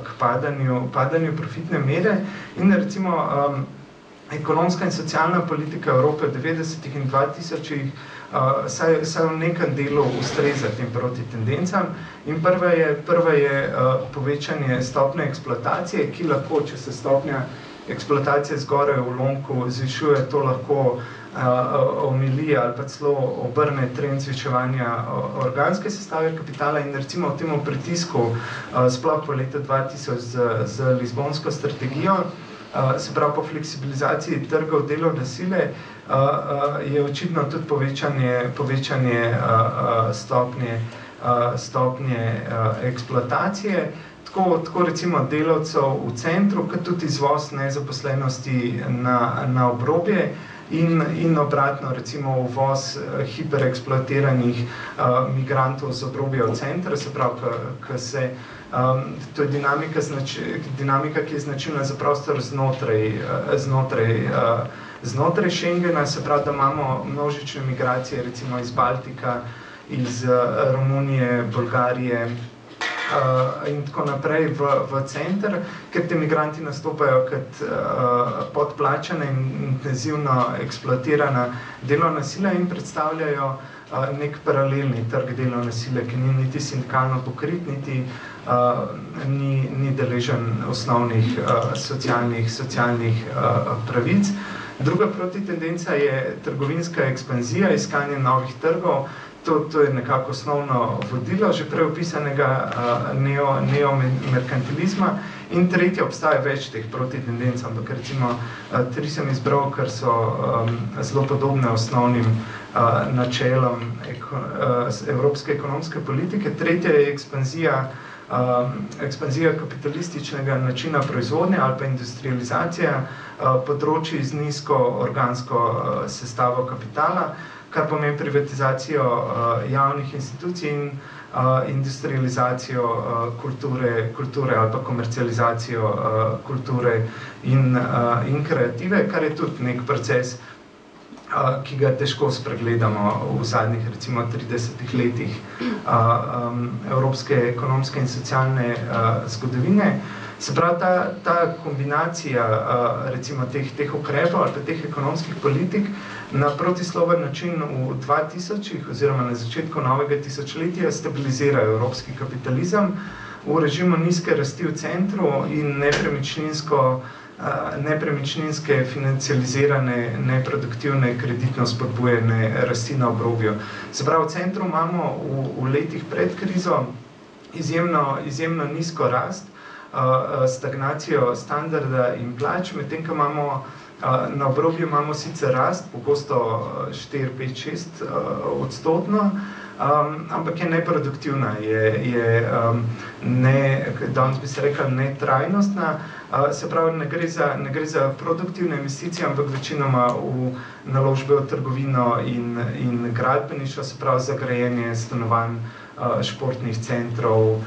k padanju, padanju profitne mere in recimo um, ekonomska in socialna politika Evrope v 90-ih in 2000-ih uh, saj, saj v nekem delu ustreza tem proti tendencam. In prva je, prva je uh, povečanje stopne eksploatacije, ki lahko, če se stopnja eksploatacije zgoraj v lomku zvišuje, to lahko uh, omili ali pa celo obrne trend zviševanja uh, organske sestave kapitala in recimo v tem pritisku, uh, sploh po letu 2000 z, z Lizbonsko strategijo, se pravi po fleksibilizaciji trgov delovne sile, je očitno tudi povečanje, povečanje stopnje, stopnje eksploatacije, tako, tako recimo delavcev v centru, kot tudi izvoz nezaposlenosti na, na obrobje in, in obratno recimo uvoz hipereksploatiranih migrantov z obrobja v centru, se pravi, ko se Um, to je dinamika, znač, dinamika, ki je značilna za prostor znotraj, uh, znotraj, uh, znotraj Schengena, se pravi, da imamo množične migracije, recimo iz Baltika, iz uh, Romunije, Bolgarije, uh, in tako naprej v, v center, ker ti migranti nastopajo kot uh, podplačane in intenzivno eksploatirana delovna sila in predstavljajo uh, nek paralelni trg delovne sile, ki ni niti sindikalno pokrit, niti uh, ni, ni deležen osnovnih uh, socialnih, socialnih uh, pravic. Druga protitendenca je trgovinska ekspanzija, iskanje novih trgov, to, to je nekako osnovno vodilo že prej opisanega uh, neo, neomerkantilizma. In tretja, obstaja več teh protitendenc, ampak recimo tri sem izbral, ker so um, zelo podobne osnovnim uh, načelom eko, uh, evropske ekonomske politike. Tretja je ekspanzija, uh, ekspanzija kapitalističnega načina proizvodnje ali pa industrializacija uh, področji z nizko organsko uh, sestavo kapitala, kar pomeni privatizacijo uh, javnih institucij in industrializacijo kulture, kulture ali pa komercializacijo kulture in, in kreative, kar je tudi nek proces, ki ga težko spregledamo v zadnjih recimo 30 letih evropske ekonomske in socialne zgodovine. Se pravi, ta, ta kombinacija recimo teh, teh ukrepov ali teh ekonomskih politik na protisloven način v 2000-ih oziroma na začetku novega tisočletja stabilizira evropski kapitalizem v režimu nizke rasti v centru in nepremičninsko, nepremičninske financializirane, neproduktivne, kreditno spodbujene rasti na obrobju. Se pravi, v centru imamo v, v letih pred krizo izjemno, izjemno nizko rast, stagnacijo standarda in plač, medtem ko imamo na obrobju imamo sicer rast, pogosto 4, 5, 6 odstotno, um, ampak je neproduktivna, je, je um, ne, danes bi se rekel, netrajnostna, uh, se pravi, ne gre, za, ne gre za produktivne investicije, ampak večinoma v naložbe v trgovino in, in gradbeništvo, se pravi, za grajenje stanovanj, uh, športnih centrov,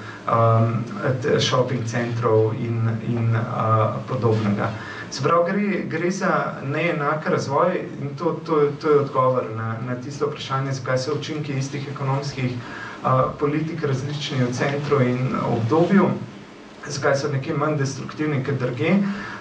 shopping centrov in, in uh, podobnega. Se pravi, gre, gre za neenak razvoj in to, to, to je odgovor na, na tisto vprašanje, zakaj so učinki istih ekonomskih uh, politik različni v centru in obdobju, zakaj so nekje manj destruktivni kot druge.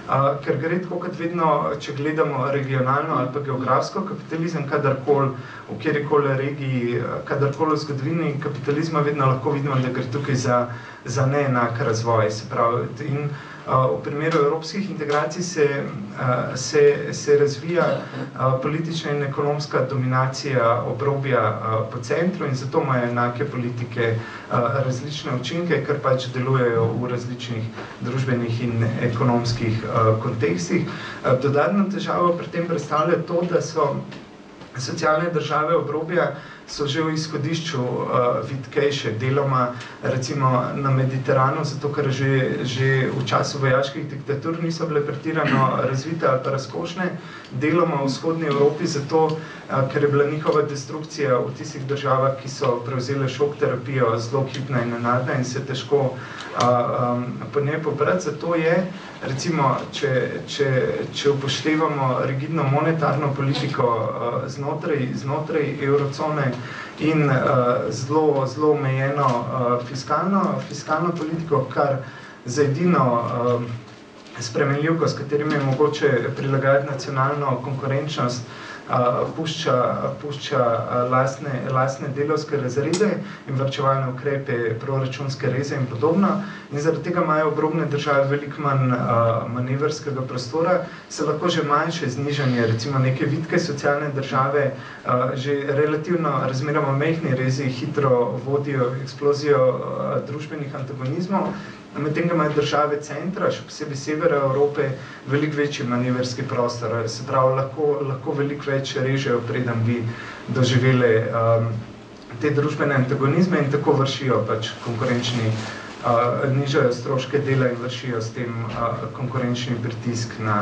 Uh, ker gre tako, kot vedno, če gledamo regionalno ali pa geografsko kapitalizem, kadarkoli, v kjerikoli regiji, kadarkoli v zgodovini kapitalizma, vedno lahko vidimo, da gre tukaj za, za neenak razvoj. Se pravi, in uh, v primeru evropskih integracij se, se, se razvija politična in ekonomska dominacija obrobja po centru in zato imajo enake politike različne učinke, ker pač delujejo v različnih družbenih in ekonomskih kontekstih. Dodatno težavo pri tem predstavlja to, da so socialne države obrobja so že v izhodišču uh, vitkejše, deloma recimo na Mediteranu, zato ker že, že v času vojaških diktatur niso bile pretirano razvite ali pa razkošne, deloma v vzhodni Evropi, zato uh, ker je bila njihova destrukcija v tistih državah, ki so prevzele šok terapijo, zelo hipna in nenadna in se težko uh, um, po njej pobrati, zato je, recimo, če, če, če upoštevamo rigidno monetarno politiko uh, znotraj, znotraj eurocone, in uh, zelo, zelo omejeno uh, fiskalno, fiskalno politiko, kar za edino uh, spremenljivko, s katerimi je mogoče prilagajati nacionalno konkurenčnost, uh, pušča, pušča lastne, lastne delovske razrede in vrčevalne ukrepe, proračunske reze in podobno. In zaradi tega imajo obrobne države veliko manj manevrskega prostora, se lahko že manjše znižanje, recimo neke vitke socialne države, že relativno razmeroma mehni rezi hitro vodijo eksplozijo družbenih antagonizmov, medtem ko imajo države centra, še posebej severa Evrope, veliko večji manevrski prostor. Se pravi, lahko, lahko veliko več režejo, preden bi doživeli um, te družbene antagonizme in tako vršijo pač konkurenčni, uh, nižajo stroške dela in vršijo s tem uh, konkurenčni pritisk na,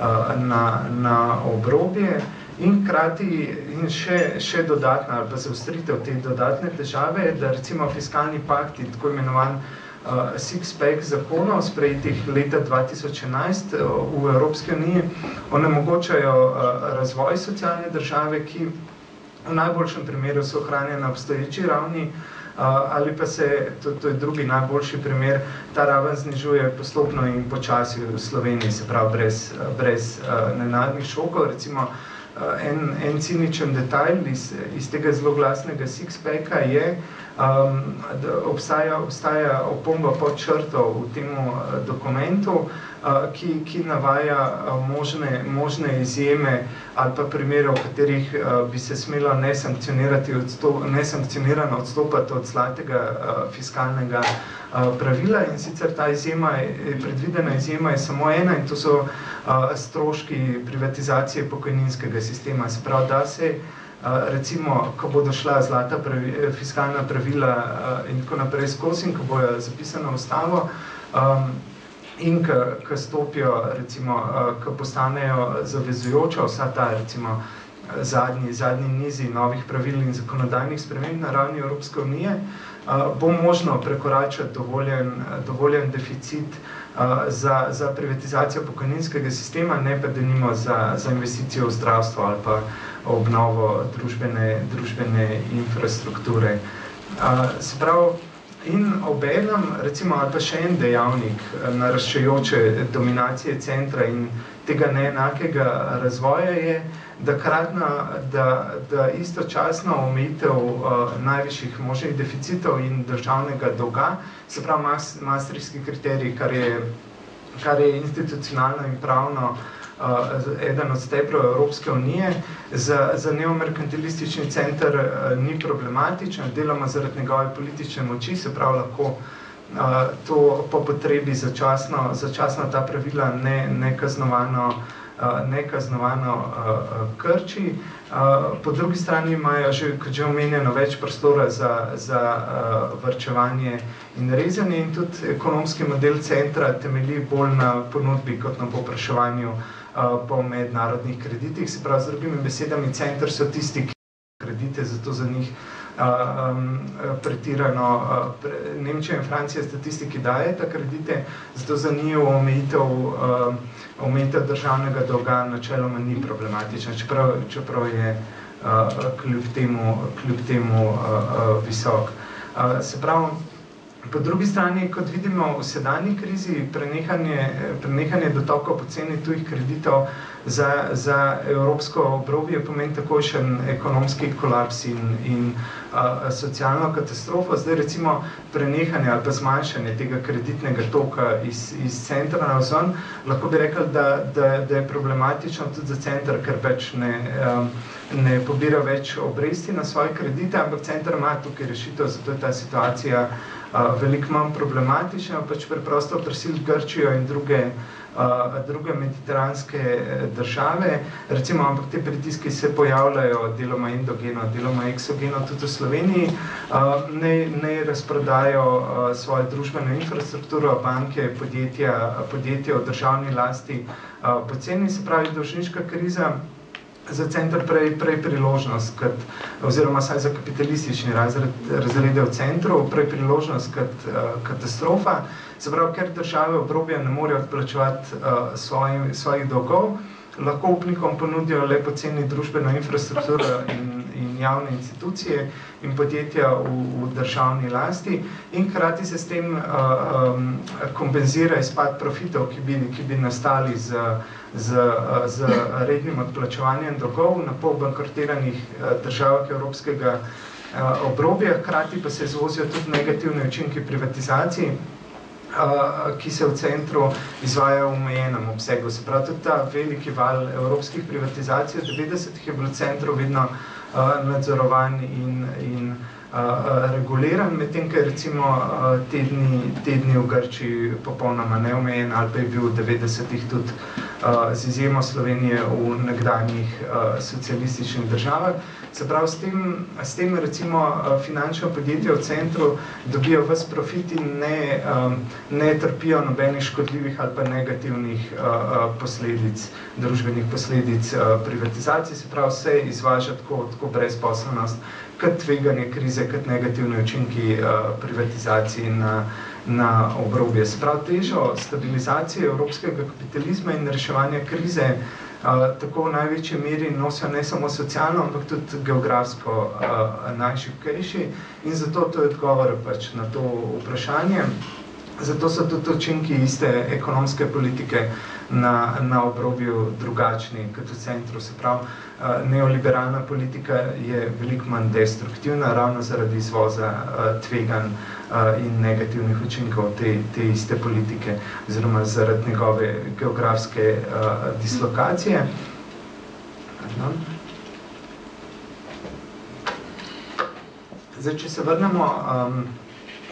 uh, na, na obrobje. In krati in še, še dodatna ali pa zaustritev te dodatne težave, da recimo fiskalni pakt, tako imenovan uh, six-pack zakonov, sprejetih leta 2011 uh, v Evropski uniji, onemogočajo uh, razvoj socialne države, ki v najboljšem primeru so ohranjene na obstoječi ravni, ali pa se, to, to je drugi najboljši primer, ta raven znižuje postopno in počasi v Sloveniji, se pravi brez, brez nenadnih šokov. Recimo, en, en ciničen detajl iz, iz tega zelo glasnega six-packa je, um, obstaja, obstaja opomba pod črto v tem dokumentu, ki, ki navaja možne, možne izjeme ali pa primere, v katerih bi se smelo nesankcionirati odstop, nesankcionirano odstopati od zlatega fiskalnega pravila in sicer ta izjema, predvidena izjema je samo ena in to so stroški privatizacije pokojninskega sistema. Se pravi, da se recimo, ko bodo šla zlata pravi, fiskalna pravila in tako naprej skozi ko bojo zapisano v ustavo, um, in ko stopijo, recimo, ko postanejo zavezujoča vsa ta, recimo, zadnji, zadnji nizi novih pravil in zakonodajnih sprememb na ravni Evropske unije, bo možno prekoračiti dovoljen, dovoljen deficit za, za privatizacijo pokojninskega sistema, ne pa denimo za, za investicijo v zdravstvo ali pa obnovo družbene, družbene infrastrukture. Se pravi, In obenem, recimo, ali pa še en dejavnik naraščajoče dominacije centra in tega neenakega razvoja je, da kratna, da, da istočasno omejitev uh, najvišjih možnih deficitov in državnega dolga, se pravi mas, maastrichtski kriterij, kar je, kar je institucionalno in pravno uh, eden od stebrov Evropske unije, za, za neomerkantilistični center ni problematičen, deloma zaradi njegove politične moči, se pravi lahko to po potrebi začasno, začasno ta pravila ne, nekaznovano, nekaznovano krči. Po drugi strani imajo, že, kot že omenjeno, več prostora za, za vrčevanje in rezanje in tudi ekonomski model centra temelji bolj na ponudbi kot na popraševanju po mednarodnih kreditih. Se pravi, z drugimi besedami, center so tisti, ki kredite, zato za njih um, pretirano. Pre, Nemčija in Francija sta tisti, ki daje ta kredite, zato za njih omejitev, um, omejitev državnega dolga načeloma ni problematična, čeprav, čeprav je uh, kljub temu, kljub temu uh, uh, visok. Uh, se pravi, Po drugi strani, kot vidimo v sedanji krizi, prenehanje, prenehanje dotokov poceni tujih kreditov za, za evropsko obrobje pomeni takojšen ekonomski kolaps in, in a, socialno katastrofo. Zdaj recimo prenehanje ali pa zmanjšanje tega kreditnega toka iz, iz centra na vzven, lahko bi rekel, da, da, da je problematično tudi za center, ker pač ne, a, ne pobira več obresti na svoje kredite, ampak center ima tukaj rešitev, zato je ta situacija veliko manj problematična, pač preprosto prisiliti Grčijo in druge, druge mediteranske eh, države. Recimo, ampak te pritiski se pojavljajo deloma endogeno, deloma eksogeno tudi v Sloveniji, ne, ne razprodajo svojo družbeno infrastrukturo, banke, podjetja, podjetja v državni lasti poceni, se pravi, dolžniška kriza za center prej, prej priložnost, kot, oziroma saj za kapitalistični razred, razrede v centru, prej priložnost kot uh, katastrofa. Se pravi, ker države obrobja ne morejo odplačevati uh, svojih dolgov, lahko upnikom ponudijo le poceni družbeno infrastrukturo in, in javne institucije in podjetja v, v državni lasti in hkrati se s tem uh, um, kompenzira izpad profitov, ki bi, ki bi nastali z z, z rednim odplačevanjem dolgov na pol bankrotiranih državah Evropskega obrobja, hkrati pa se izvozijo tudi negativne učinki privatizacij, ki se v centru izvajajo v omejenem obsegu. Se pravi, tudi ta veliki val evropskih privatizacij, v 90-ih je bilo v centru vedno nadzorovan in, in reguliran, medtem, ker recimo tedni, tedni v Grčiji popolnoma neomejen, ali pa je bil v 90-ih tudi z izjemo Slovenije v nekdanjih socialističnih državah. Se pravi, s tem, s tem recimo finančno podjetje v centru dobijo ves profit in ne, ne trpijo nobenih škodljivih ali pa negativnih posledic, družbenih posledic privatizacije. Se pravi, vse izvaža tako, tako brezposobnost, kot tveganje krize, kot negativne učinki privatizacije na na obrobje. Sprav težo stabilizacije evropskega kapitalizma in reševanja krize tako v največji meri nosijo ne samo socialno, ampak tudi geografsko uh, najšipkejši in zato to je odgovor pač na to vprašanje. Zato so tudi učinki iste ekonomske politike na, na obrobju drugačni kot v centru. Se pravi, neoliberalna politika je veliko manj destruktivna, ravno zaradi izvoza tvegan in negativnih učinkov te, te iste politike, oziroma zaradi njegove geografske dislokacije. Zdaj, če se vrnemo um,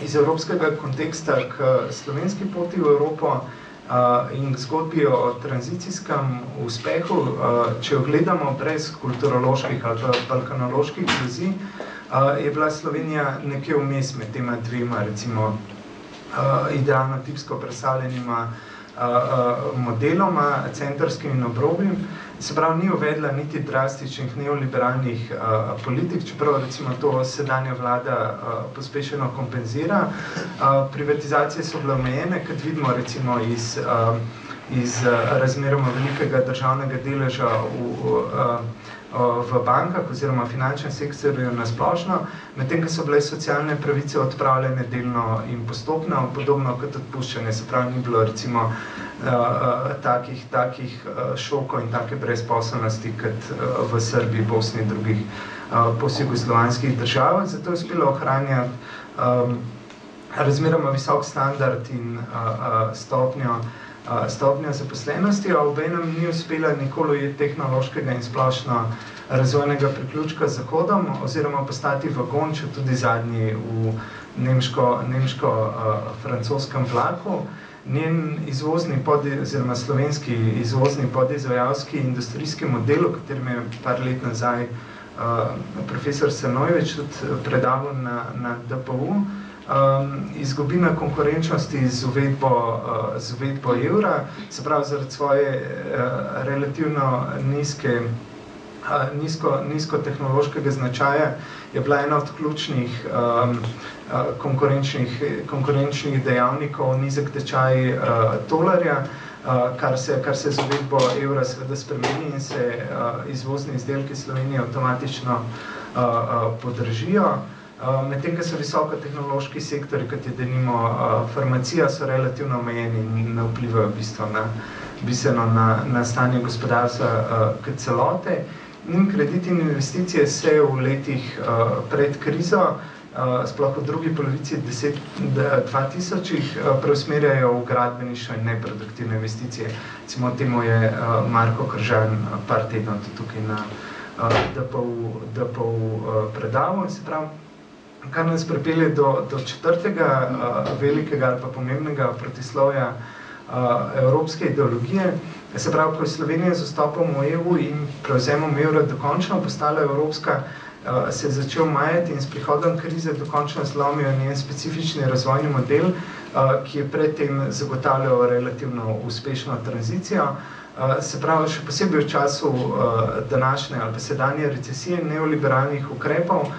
iz evropskega konteksta k slovenski poti v Evropo uh, in zgodbi o tranzicijskem uspehu, uh, če jo gledamo brez kulturoloških ali balkanoloških vizij, uh, je bila Slovenija nekje vmes med tema dvema, recimo uh, idealno tipsko predstavljenima modeloma, centrskim in obrobnim, se pravi, ni uvedla niti drastičnih neoliberalnih uh, politik, čeprav recimo to sedanja vlada uh, pospešeno kompenzira. Uh, privatizacije so bile omejene, kot vidimo recimo iz, uh, iz uh, razmeroma velikega državnega deleža v, v uh, v bankah oziroma finančnem sektorju nasplošno, medtem ko so bile socialne pravice odpravljene delno in postopno, podobno kot odpuščanje, se pravi, ni bilo recimo uh, uh, takih, takih uh, šokov in take brezposobnosti kot uh, v Srbiji, Bosni in drugih uh, posjugoslovanskih državah, zato je uspelo ohranjati um, razmeroma visok standard in uh, uh, stopnjo stopnja zaposlenosti, a obenem ni uspela nikoli tehnološkega in splošno razvojnega priključka z Zahodom oziroma postati vagon, če tudi zadnji v nemško-francoskem nemško, vlaku. Njen izvozni, pod, oziroma slovenski izvozni podizvajalski industrijski model, o katerem je par let nazaj uh, profesor Senojevič tudi predaval na, na DPU, uh, um, izgubina konkurenčnosti z uvedbo, uh, z uvedbo evra, se pravi zaradi svoje uh, relativno nizke, uh, nizko, nizko tehnološkega značaja, je bila ena od ključnih um, uh, konkurenčnih, konkurenčnih dejavnikov nizek tečaj uh, tolarja, uh, kar, se, kar se z uvedbo evra seveda spremeni in se uh, izvozni izdelki Slovenije avtomatično uh, uh, podržijo. Uh, Medtem, ko so visokotehnološki sektori, kot je denimo uh, farmacija, so relativno omejeni in ne vplivajo bistveno na, bistveno na, na stanje gospodarstva uh, kot celote. In krediti in investicije se v letih pred krizo, sploh v drugi polovici 2000, uh, preusmerjajo v gradbeništvo in neproduktivne investicije. Recimo temu je Marko Kržan par tednov tukaj na uh, DPU, DPU uh, predaval. Se pravi, kar nas pripelje do, do četrtega uh, velikega ali pa pomembnega protislovja uh, evropske ideologije. Se pravi, ko je Slovenija z vstopom v EU in prevzemom evra dokončno postala evropska, uh, se je začel majati in s prihodom krize dokončno zlomijo njen specifični razvojni model, uh, ki je predtem zagotavljal relativno uspešno tranzicijo. Uh, se pravi, še posebej v času uh, današnje ali pa sedanje recesije neoliberalnih ukrepov, uh,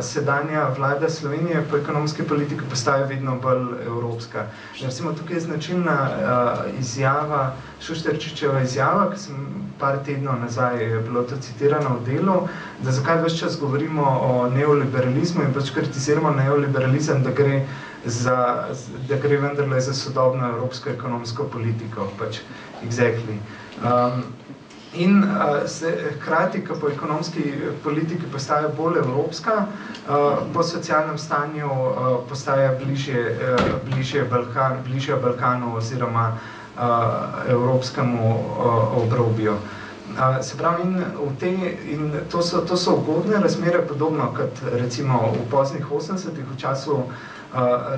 sedanja vlada Slovenije po ekonomski politiki postaja vedno bolj evropska. Recimo, tukaj je značilna uh, izjava, Šušterčičeva izjava, ki sem par tednov nazaj bilo to citirano v delu, da zakaj več čas govorimo o neoliberalizmu in pač kritiziramo neoliberalizem, da gre, za, da gre vendarle za sodobno evropsko ekonomsko politiko, pač exactly. Um, in uh, se hkrati, ko po ekonomski politiki postaja bolj evropska, uh, po socialnem stanju uh, postaja bližje, uh, bližje, Balkan, bližje Balkanu oziroma uh, evropskemu uh, obrobju. Uh, se pravi, in, v te, in to, so, to so ugodne razmere, podobno kot recimo v poznih 80-ih, v času uh,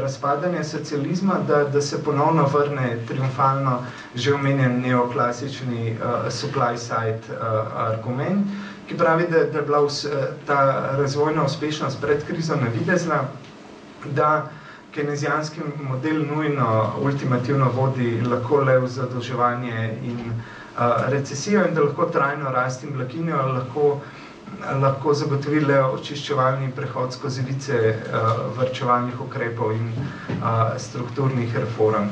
razpadanja socializma, da, da se ponovno vrne triumfalno že omenjen neoklasični uh, supply side uh, argument, ki pravi, da, da je bila vs, ta razvojna uspešnost pred krizo navidezna, da kenezijanski model nujno ultimativno vodi lahko le v zadolževanje in uh, recesijo in da lahko trajno rasti in blakinjo lahko uh, lahko zagotovili očiščevalni prehod skozi vice uh, vrčevalnih ukrepov in uh, strukturnih reform.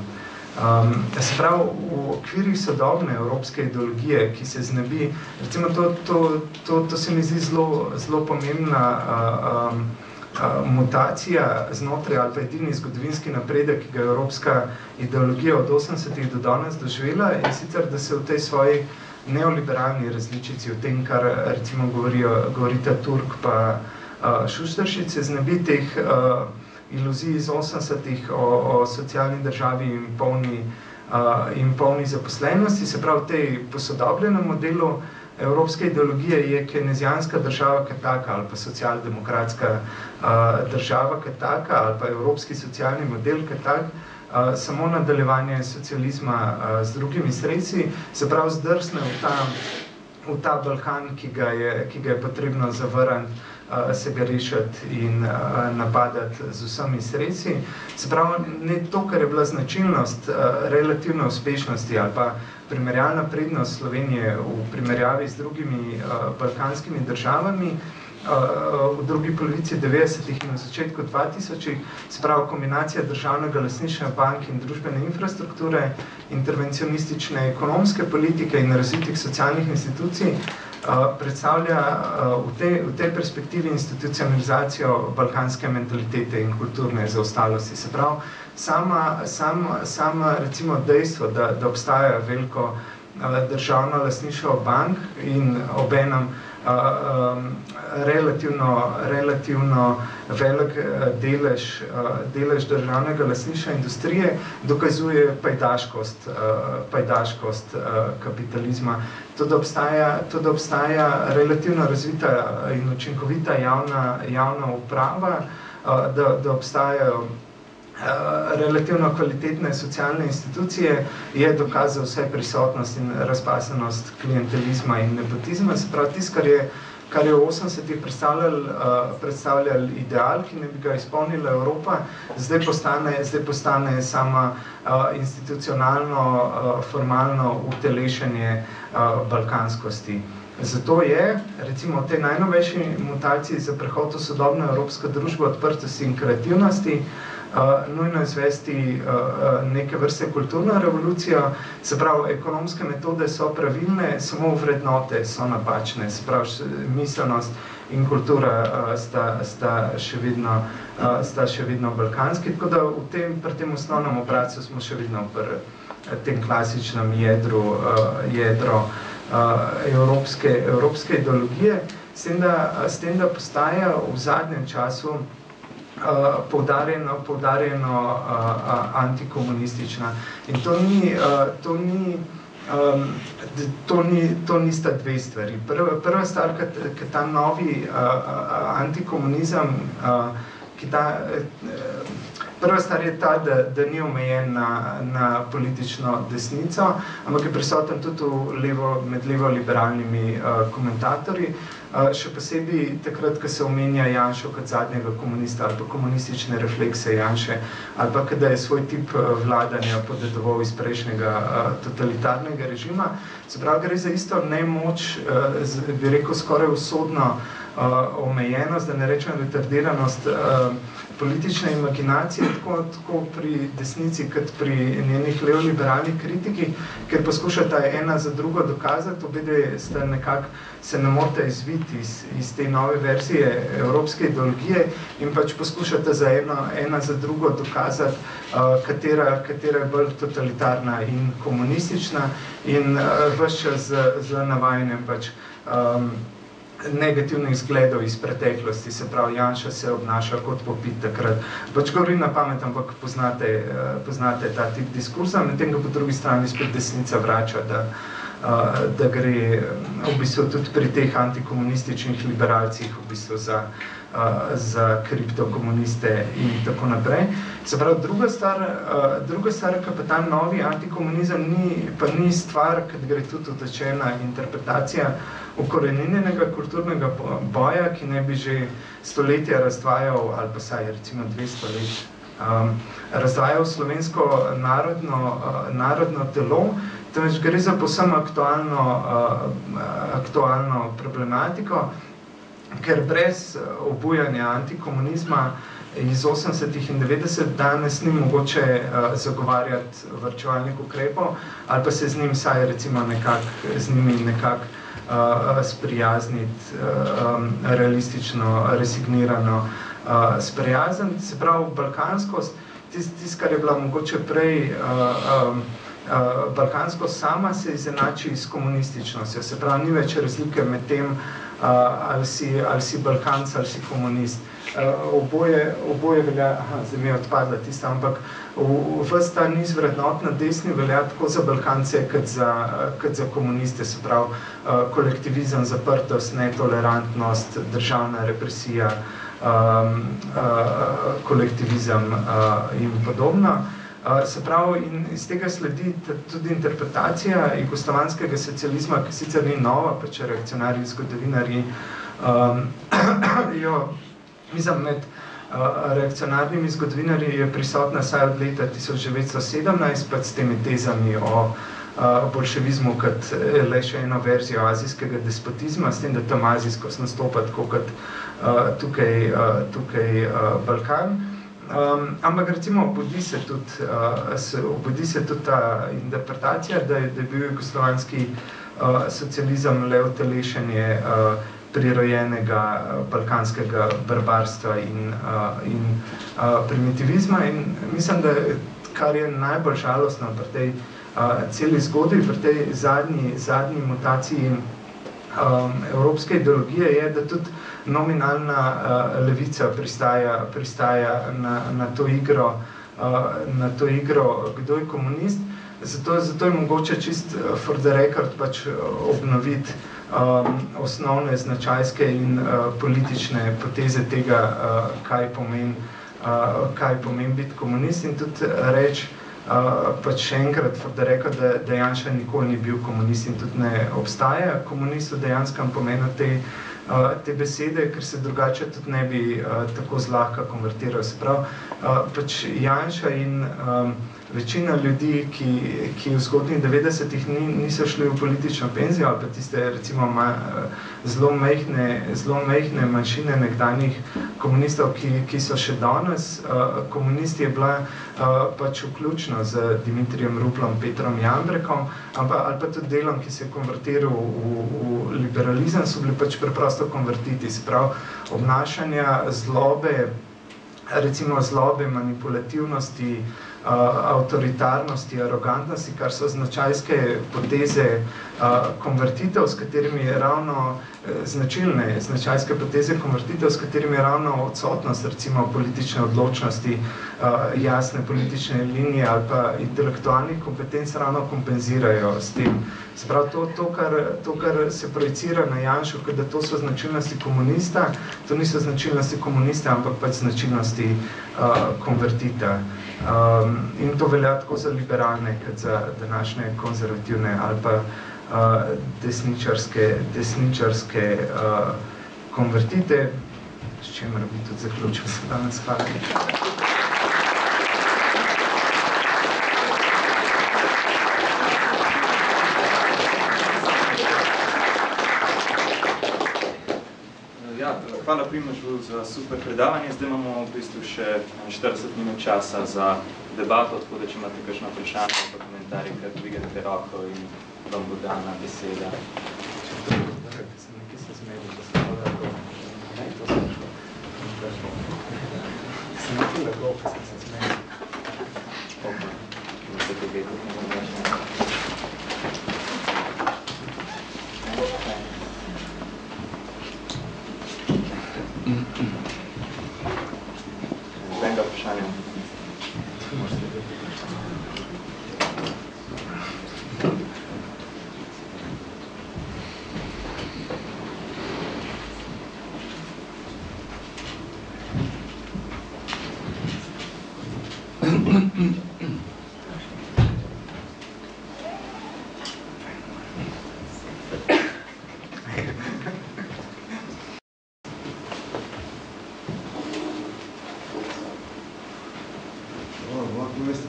Um, se pravi, v okvirih sodobne evropske ideologije, ki se znebi, recimo to, to, to, to se mi zdi zelo, zelo pomembna uh, um, uh, mutacija znotraj ali pa edini zgodovinski napredek, ki ga je evropska ideologija od 80-ih do danes doživela, in sicer, da se v tej svoji neoliberalni različici, v tem, kar recimo govorijo, govorita Turk pa uh, Šušteršic, se znebi teh uh, iluzij iz 80-ih o, o socialni državi in polni, uh, in polni zaposlenosti, se pravi tej posodobljenem modelu evropske ideologije je kenezijanska država kot taka ali pa socialdemokratska uh, država kot taka ali pa evropski socialni model kot tak, uh, samo nadaljevanje socializma z drugimi sredstvi, se pravi zdrsne v ta, v ta Balkan, ki ga je, ki ga je potrebno zavrniti se ga rešiti in napadati z vsemi sredstvi. Se pravi, ne to, kar je bila značilnost relativne uspešnosti ali pa primerjalna prednost Slovenije v primerjavi z drugimi balkanskimi državami, v drugi polovici 90-ih in v začetku 2000-ih, se pravi kombinacija državnega lasničnega bank in družbene infrastrukture, intervencionistične ekonomske politike in razvitih socialnih institucij, predstavlja v tej, v tej perspektivi institucionalizacijo balkanske mentalitete in kulturne zaostalosti. Se pravi, sama, sama, sama recimo dejstvo, da, da obstaja veliko državno lasništvo bank in obenem um, relativno, relativno velik delež, delež državnega lasništva industrije dokazuje pajdaškost, pajdaškost kapitalizma. To da, obstaja, to, da obstaja relativno razvita in učinkovita javna, javna uprava, da, da obstajajo relativno kvalitetne socialne institucije, je dokazal vse prisotnost in razpasenost klientelizma in nepotizma. Se pravi, tist, kar je, kar je v 80-ih predstavljal, uh, predstavljal ideal, ki ne bi ga izpolnila Evropa, zdaj postane, zdaj postane sama uh, institucionalno, formalno utelešenje balkanskosti. Zato je, recimo, v tej najnovejši mutaciji za prehod v sodobno evropsko družbo odprtosti in kreativnosti, uh, uh, nujno izvesti uh, neke vrste kulturno revolucijo, se pravi, ekonomske metode so pravilne, samo vrednote so napačne, se pravi, miselnost in kultura uh, sta, sta, še vedno, sta še vedno balkanski, tako da v tem, pri tem osnovnem obracu smo še vedno pri tem klasičnem jedru, jedro evropske, evropske ideologije, s tem, da, s tem, da postaja v zadnjem času uh, poudarjeno, poudarjeno uh, antikomunistična. In to ni, uh, to ni, um, to ni, to nista dve stvari. Prva, prva stvar, ki ta novi uh, uh, antikomunizem, uh, ki ta, uh, prva stvar je ta, da, da ni omejen na, na politično desnico, ampak je prisoten tudi levo, med levo-liberalnimi uh, komentatorji, uh, še posebej takrat, ko se omenja Janšo kot zadnjega komunista ali pa komunistične reflekse Janše, ali pa kada je svoj tip vladanja podedoval iz prejšnjega totalitarnega režima. Se pravi, gre za isto nemoč, bi rekel, skoraj usodno omejenost, da ne rečem retardiranost politične imaginacije, tako, tako pri desnici, kot pri njenih leoliberalnih kritikih, ker poskušata ena za drugo dokazati, obede sta nekako se ne morate izviti iz, iz te nove verzije evropske ideologije in pač poskušate za eno, ena za drugo dokazati, uh, katera, katera je bolj totalitarna in komunistična in uh, vse z, z navajanjem pač um, negativnih zgledov iz preteklosti, se pravi, Janša se obnaša kot popit takrat. Pač govorim na pamet, ampak poznate, uh, poznate ta tip diskursa, medtem ko po drugi strani spet desnica vrača, da uh, da gre v bistvu tudi pri teh antikomunističnih liberalcih v bistvu za, za kriptokomuniste in tako naprej. Se pravi, druga stvar, druga stvar, ki pa ta novi antikomunizem ni, pa ni stvar, kad gre tudi utečena interpretacija ukorenjenega kulturnega boja, ki ne bi že stoletja razdvajal, ali pa saj recimo 200 let, um, razdvajal slovensko narodno, uh, narodno telo, temveč gre za posem aktualno, uh, aktualno problematiko, ker brez obujanja antikomunizma iz 80. in 90. danes ni mogoče uh, zagovarjati vrčevalnih ukrepov ali pa se z njim saj recimo nekak, z njimi nekako uh, sprijazniti, uh, um, realistično, resignirano uh, sprijazniti. Se pravi, balkanskost, tisto, tis, kar je bila mogoče prej uh, um, uh, balkansko sama se izenači s komunističnostjo. Se pravi, ni več razlike med tem, ali, si, ali si balkanc ali si komunist. Uh, oboje, oboje velja, aha, zdaj mi je odpadla tista, ampak v, v ta niz vrednot na desni velja tako za balkance, kot za, kot za komuniste, se pravi uh, kolektivizem, zaprtost, netolerantnost, državna represija, um, uh, kolektivizem uh, in podobno. Uh, se pravi, in iz tega sledi tudi interpretacija jugoslovanskega socializma, ki sicer ni nova, pa če reakcionarji, zgodovinarji um, jo Mislim, med uh, reakcionarnimi zgodovinarji je prisotna saj od leta 1917 pa s temi tezami o uh, bolševizmu kot le še eno verzijo azijskega despotizma, s tem, da tam azijsko nastopa tako kot uh, tukaj, uh, tukaj uh, Balkan. Um, ampak recimo obudi se tudi, uh, se, obudi se tudi ta interpretacija, da je, da je bil jugoslovanski uh, socializem le utelešenje uh, prirojenega uh, balkanskega barbarstva in, uh, in uh, primitivizma. In mislim, da kar je najbolj žalostno pri tej uh, celi zgodbi, pri tej zadnji, zadnji mutaciji um, evropske ideologije, je, da tudi nominalna uh, levica pristaja, pristaja na, na, to igro, uh, na to igro, kdo je komunist. Zato, zato je mogoče čist for the record pač obnoviti um, osnovne značajske in uh, politične poteze tega, uh, kaj pomeni uh, pomen biti komunist in tudi reči, uh, pač še enkrat, da rekel, da, da Janša nikoli ni bil komunist in tudi ne obstaja komunist v dejanskem pomenu te, uh, te besede, ker se drugače tudi ne bi uh, tako zlahka konvertiral. Se pravi, uh, pač Janša in um, večina ljudi, ki, ki v zgodnjih 90-ih ni, niso šli v politično penzijo, ali pa tiste recimo ma, zelo, mehne, zelo mehne manjšine nekdanjih komunistov, ki, ki so še danes uh, komunisti, je bila uh, pač vključno z Dimitrijem Ruplom, Petrom Jambrekom, ampak, ali pa tudi delom, ki se je konvertiral v, v liberalizem, so bili pač preprosto konvertiti, se pravi obnašanja zlobe, recimo zlobe, manipulativnosti, avtoritarnosti, arogantnosti, kar so značajske poteze uh, konvertitev, s katerimi je ravno uh, značilne, značajske poteze konvertitev, s katerimi je ravno odsotnost recimo politične odločnosti, uh, jasne politične linije ali pa intelektualnih kompetenc ravno kompenzirajo s tem. Se pravi, to, to, kar, to, kar se projicira na Janšu, da to so značilnosti komunista, to niso značilnosti komunista, ampak pač značilnosti uh, konvertita. Um, in to velja tako za liberalne, kot za današnje konzervativne ali pa uh, desničarske, desničarske uh, konvertite, s čemer bi tudi zaključil se danes. Hvala. Hvala Primožu za super predavanje. Zdaj imamo v bistvu še 40 minut časa za debato, tako da če imate kakšno vprašanje ali komentarje, kar dvigate roko in vam bo dana beseda. Sem nekaj lepo, ko sem se smejil. Ok, boste tukaj tudi ne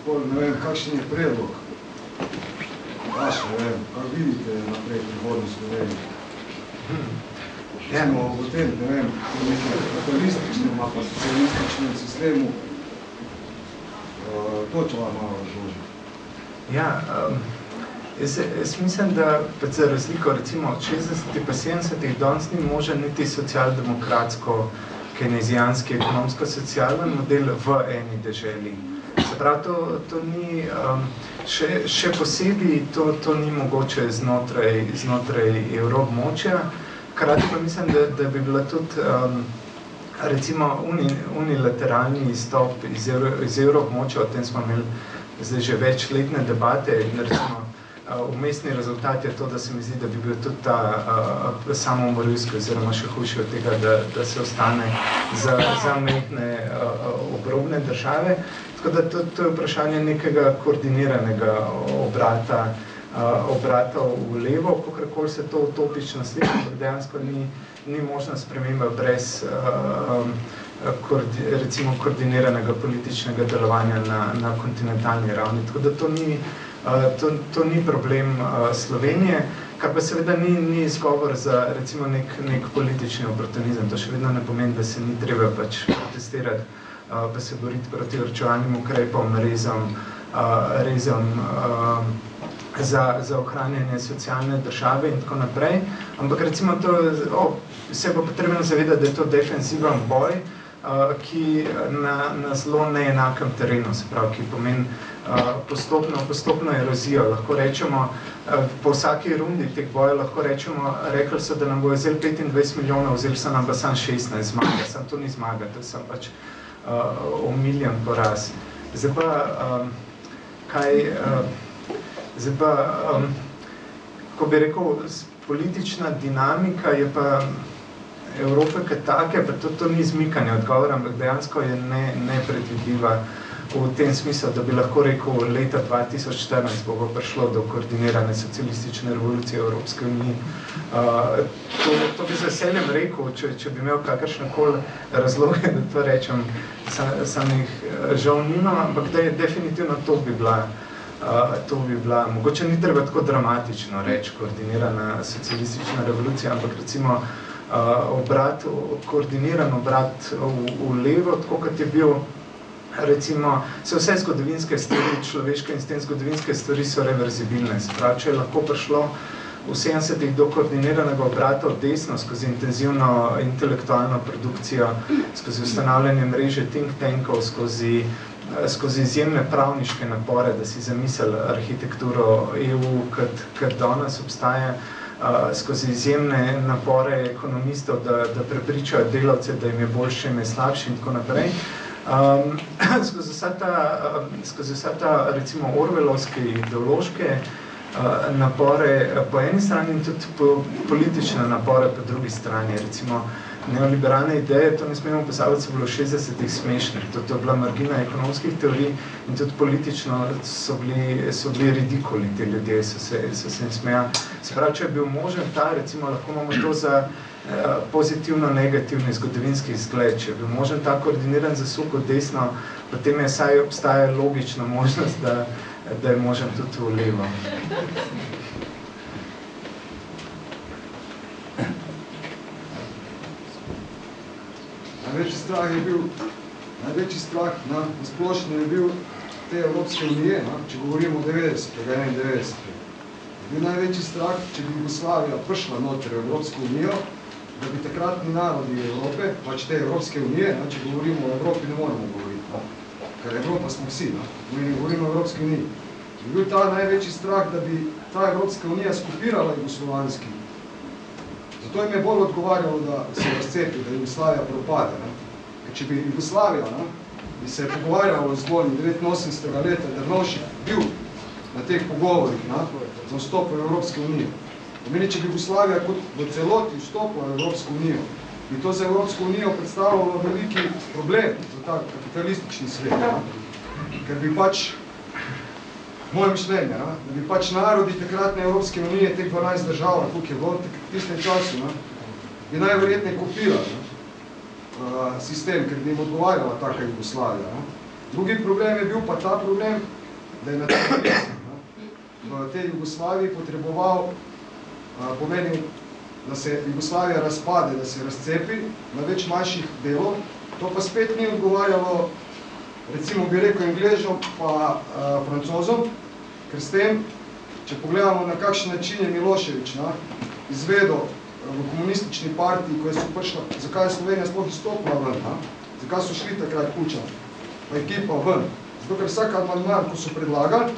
bomo kakšen je predlog? Vaš, ne vem, kako vidite naprej prihodnost Slovenije? smo v tem, ne vem, v nekem kapitalističnem ali pa socialističnem sistemu, uh, to čela malo razloži. Ja, um, jaz, jaz mislim, da za razliko recimo od 60 pa 70 danes ni možen niti socialdemokratsko kenezijanski ekonomsko-socialen model v eni deželi. Se pravi, to, to ni, um, še, še posebej to, to ni mogoče znotraj, znotraj evroobmočja, krati pa mislim, da, da bi bila tudi um, recimo uni, unilateralni izstop iz, evro, iz evroobmočja, o tem smo imeli zdaj že večletne debate, recimo umestni rezultat je to, da se mi zdi, da bi bil tudi ta uh, samomorilski oziroma še hujši od tega, da, da se ostane za, za metne uh, obrobne države. Tako da to, to je vprašanje nekega koordiniranega obrata, obrata v levo, kakorkoli se to utopično slika, ampak dejansko ni, ni možna sprememba brez um, koordi, recimo koordiniranega političnega delovanja na, na kontinentalni ravni. Tako da to ni to, to ni problem Slovenije, kar pa seveda ni, ni izgovor za recimo nek, nek politični oportunizem. To še vedno ne pomeni, da se ni treba pač protestirati, pa se boriti proti vrčevalnim ukrepom, rezom, rezom za, za ohranjanje socialne države in tako naprej. Ampak recimo to, oh, se bo potrebno zavedati, da je to defensiven boj, ki na, na zelo neenakem terenu, se pravi, ki pomeni postopno, postopno erozijo. Lahko rečemo, po vsaki rundi teh bojev lahko rečemo, rekli so, da nam bo vzeli 25 milijonov, vzeli so nam pa sam 16 zmaga. Sam to ni zmaga, to sem pač uh, omiljen poraz. Zdaj pa, um, kaj, uh, zdaj pa, um, ko bi rekel, politična dinamika je pa Evrope kot take, pa to, to ni zmikanje odgovora, ampak dejansko je ne, nepredvidljiva v tem smislu, da bi lahko rekel, leta 2014 bo prišlo do koordinirane socialistične revolucije v Evropske unije. Uh, to, to bi z veseljem rekel, če, če bi imel kakršnekoli razloge, da to rečem, sam, sam jih žal nimam, ampak da je definitivno to bi bila, uh, to bi bila, mogoče ni treba tako dramatično reči, koordinirana socialistična revolucija, ampak recimo uh, obrat, koordiniran obrat v, v levo, tako kot je bil recimo, se vse zgodovinske stvari, človeške in s tem zgodovinske stvari so reverzibilne. Sprav, če je lahko prišlo v 70-ih do koordiniranega obrata v desno, skozi intenzivno intelektualno produkcijo, skozi ustanavljanje mreže think tankov, skozi, skozi izjemne pravniške napore, da si zamislili arhitekturo EU, kot, kot danes obstaja, skozi izjemne napore ekonomistov, da, da prepričajo delavce, da jim je boljše, jim je slabše in tako naprej. Um, skozi vsa ta, um, skozi vsa ta recimo orvelovske ideološke uh, napore po eni strani in tudi po, politične napore po drugi strani, recimo neoliberalne ideje, to ne smemo posavati, so bilo 60-ih smešnih, to, to je bila margina ekonomskih teorij in tudi politično so bili, so bili ridikuli ti ljudje, so se, so se jim smejali. Se pravi, če je bil možen ta, recimo lahko imamo to za Eh, pozitivno-negativni zgodovinski izgled. Če bi možen ta koordiniran zasuk v desno, potem je saj obstaja logična možnost, da, da je možen tudi v levo. Največji strah je bil, največji strah na splošno je bil te Evropske unije, na, če govorimo o 90. 91. Je bil največji strah, če bi Jugoslavija prišla noter v Evropsko unijo, da bi takratni narodi Evrope, pač te Evropske unije, no, če govorimo o Evropi, ne moramo govoriti, no, ker Evropa smo vsi, no, mi ne govorimo o Evropski uniji. Je bil ta največji strah, da bi ta Evropska unija skupirala jugoslovanski. Zato jim je bolj odgovarjalo, da se razcepi, da Jugoslavija propade. No. Ker če bi Jugoslavija no, bi se pogovarjala o zgodnji 89. leta, da bil na teh pogovorih no, za vstop v Evropske unije, Pomeni, če bi Jugoslavija kot v celoti vstopila v Evropsko unijo, bi to za Evropsko unijo predstavljalo veliki problem za ta kapitalistični svet. Ne? Ker bi pač, moje mišljenje, ne? da bi pač narodi takratne Evropske unije, teh 12 držav, tukaj je bilo v tistem času, ne? bi najverjetneje kupila ne? Uh, sistem, ker bi jim odgovarjala taka Jugoslavija. Ne? Drugi problem je bil pa ta problem, da je na tem v tej Jugoslaviji potreboval pomenil da se Jugoslavija razpade, da se razcepi na več manjših delov, to pa spet ni odgovarjalo, recimo bi rekel Angležom pa uh, Francozom, ker s tem, če pogledamo na kakšen način je Milošević na, izvedel v komunistični partiji, ko je so prišla, zakaj je Slovenija sploh izstopila ven, na? zakaj so šli takrat kučan, pa ekipa ven. Zato, ker vsak amandman, ko so predlagali,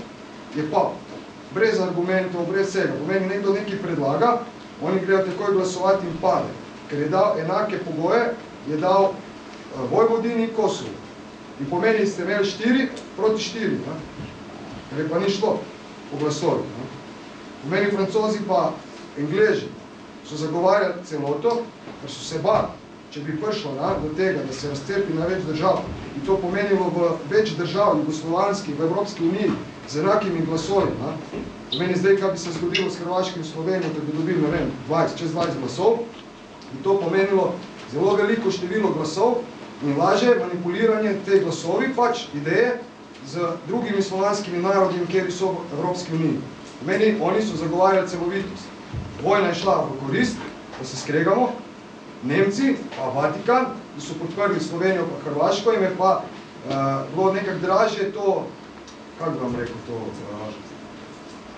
je pa brez argumentov, brez vsega. Pomeni, nekdo nekaj predlaga, oni grejo takoj glasovati in pade. Ker je dal enake pogoje, je dal uh, Vojvodini in Kosovo. In pomeni, ste imeli štiri proti štiri, ne? ker je pa ni šlo po glasovi. Ne? Pomeni, francozi pa Engleži so zagovarjali celoto, ker so se bali, če bi prišlo na, do tega, da se razcepi na več držav. In to pomenilo v več držav, jugoslovanski, v Evropski uniji, z enakimi glasovi. Na. Pomeni zdaj, kaj bi se zgodilo s Hrvaškim v Slovenijo, da bi dobili, ne vem, 20, čez 20 glasov. In to pomenilo zelo veliko število glasov in laže manipuliranje te glasovi, pač ideje, z drugimi slovanskimi narodimi, kjer so v Evropski uniji. Pomeni, oni so zagovarjali celovitost. Vojna je šla v korist, da se skregamo, Nemci, pa Vatikan, ki so podprli Slovenijo pa Hrvaško, im je pa uh, bilo nekako dražje to, kako bi vam rekel to, uh,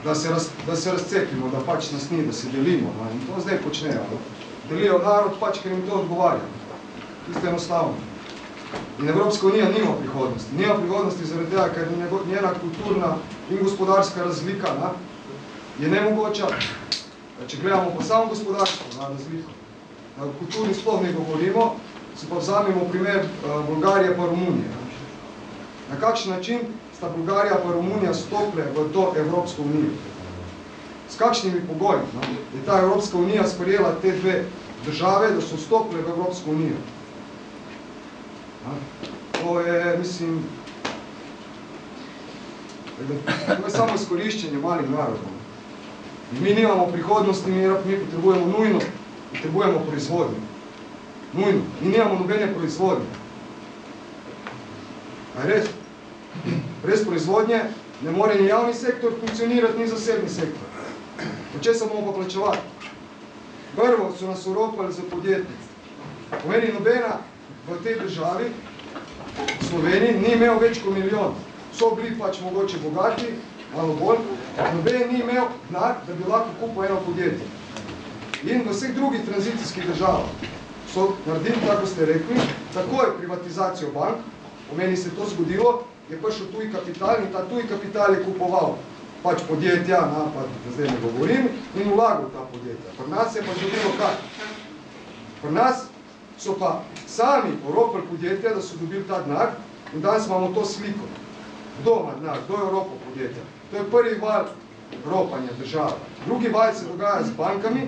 da, se raz, da se razcepimo, da pač nas ni, da se delimo. No? In to zdaj počnejo. No? Delijo narod pač, ker jim to odgovarja. Isto enostavno. In Evropska unija nima prihodnosti. Nima prihodnosti zaradi tega, ker njena kulturna in gospodarska razlika na, je nemogoča. Če gledamo pa samo gospodarstvo na razliko, na kulturi sploh ne govorimo, se pa vzamemo primer Bolgarije pa Romunije. Na kakšen način sta Bolgarija pa Romunija stople v to Evropsko unijo? S kakšnimi pogoji no? je ta Evropska unija sprejela te dve države, da so stople v Evropsko unijo? To je, mislim, to je samo izkoriščenje malih narodov. In mi nimamo prihodnosti, mi, mi potrebujemo nujno, potrebujemo proizvodnjo. Nujno. Mi nimamo nobene proizvodnje. A je res? Brez proizvodnje ne more ni javni sektor funkcionirati, ni zasebni sektor. Po če se bomo pa plačevati? Prvo so nas uropali za podjetnice. Pomeni nobena v tej državi, v Sloveniji, ni imel več kot milijon. So bili pač mogoče bogati, malo bolj, noben ni imel denar, da bi lahko kupil eno podjetje. In v vseh drugih tranzicijskih državah so naredili, tako ste rekli, takoj privatizacijo bank, pomeni se to zgodilo, je prišel tuj kapital in ta tuj kapital je kupoval pač podjetja, na, pa zdaj ne govorim, in vlagal ta podjetja. Pri nas je pa zgodilo kaj? Pri nas so pa sami oropali podjetja, da so dobili ta denar in danes imamo to sliko. Kdo ima denar? Kdo je oropal podjetja? To je prvi val ropanja države. Drugi val se dogaja z bankami,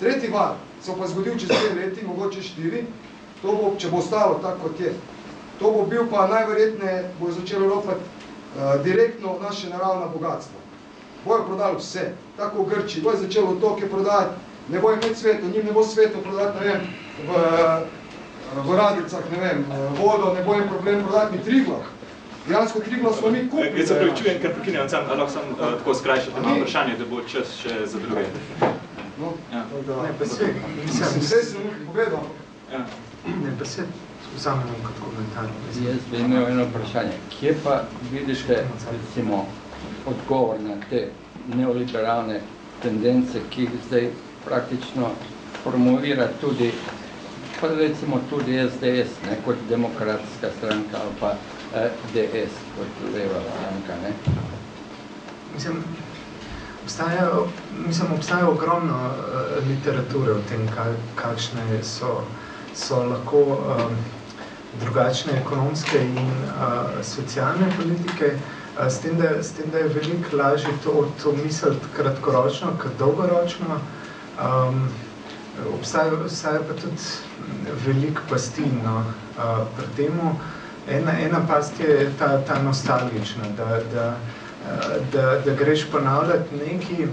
tretji val se pa zgodil čez dve leti, mogoče štiri, to bo, če bo ostalo tako, kot je. To bo bil pa najverjetneje, bo začelo ropati uh, direktno naše naravna bogatstva. Bojo prodali vse, tako v Grči, bojo začelo otoke prodajati, ne bojo imeti sveto, njim ne bo sveto prodati, ne vem, v, v Radicah, ne vem, vodo, ne bojo problem prodati ni Triglav. Dejansko Triglav smo mi kupili. Jaz se prevečujem, ker prekinjam, sam, lahko sem uh, tako skrajšati malo vprašanje, da bo čas še za druge. No, Ja. Ne, pa se, Mislim, vse sem povedal. Ja. ne, pa se vzamemo kot komentar. Jaz bi imel eno vprašanje. Kje pa vidiš, te, recimo, odgovor na te neoliberalne tendence, ki jih zdaj praktično promovira tudi, pa recimo tudi SDS, ne, kot demokratska stranka ali pa eh, DS kot leva stranka, ne? Mislim, obstajajo, mislim, obstaja ogromno uh, literature o tem, ka, kakšne so, so lahko um, drugačne ekonomske in uh, socialne politike, uh, s, tem, da, s tem, da je veliko lažje to, to misliti kratkoročno, kot dolgoročno. Um, obstaja, obstaja pa tudi veliko pasti no, uh, pri temu. Ena, ena past je ta, ta nostalgična, da, da, da, da greš ponavljati nekaj,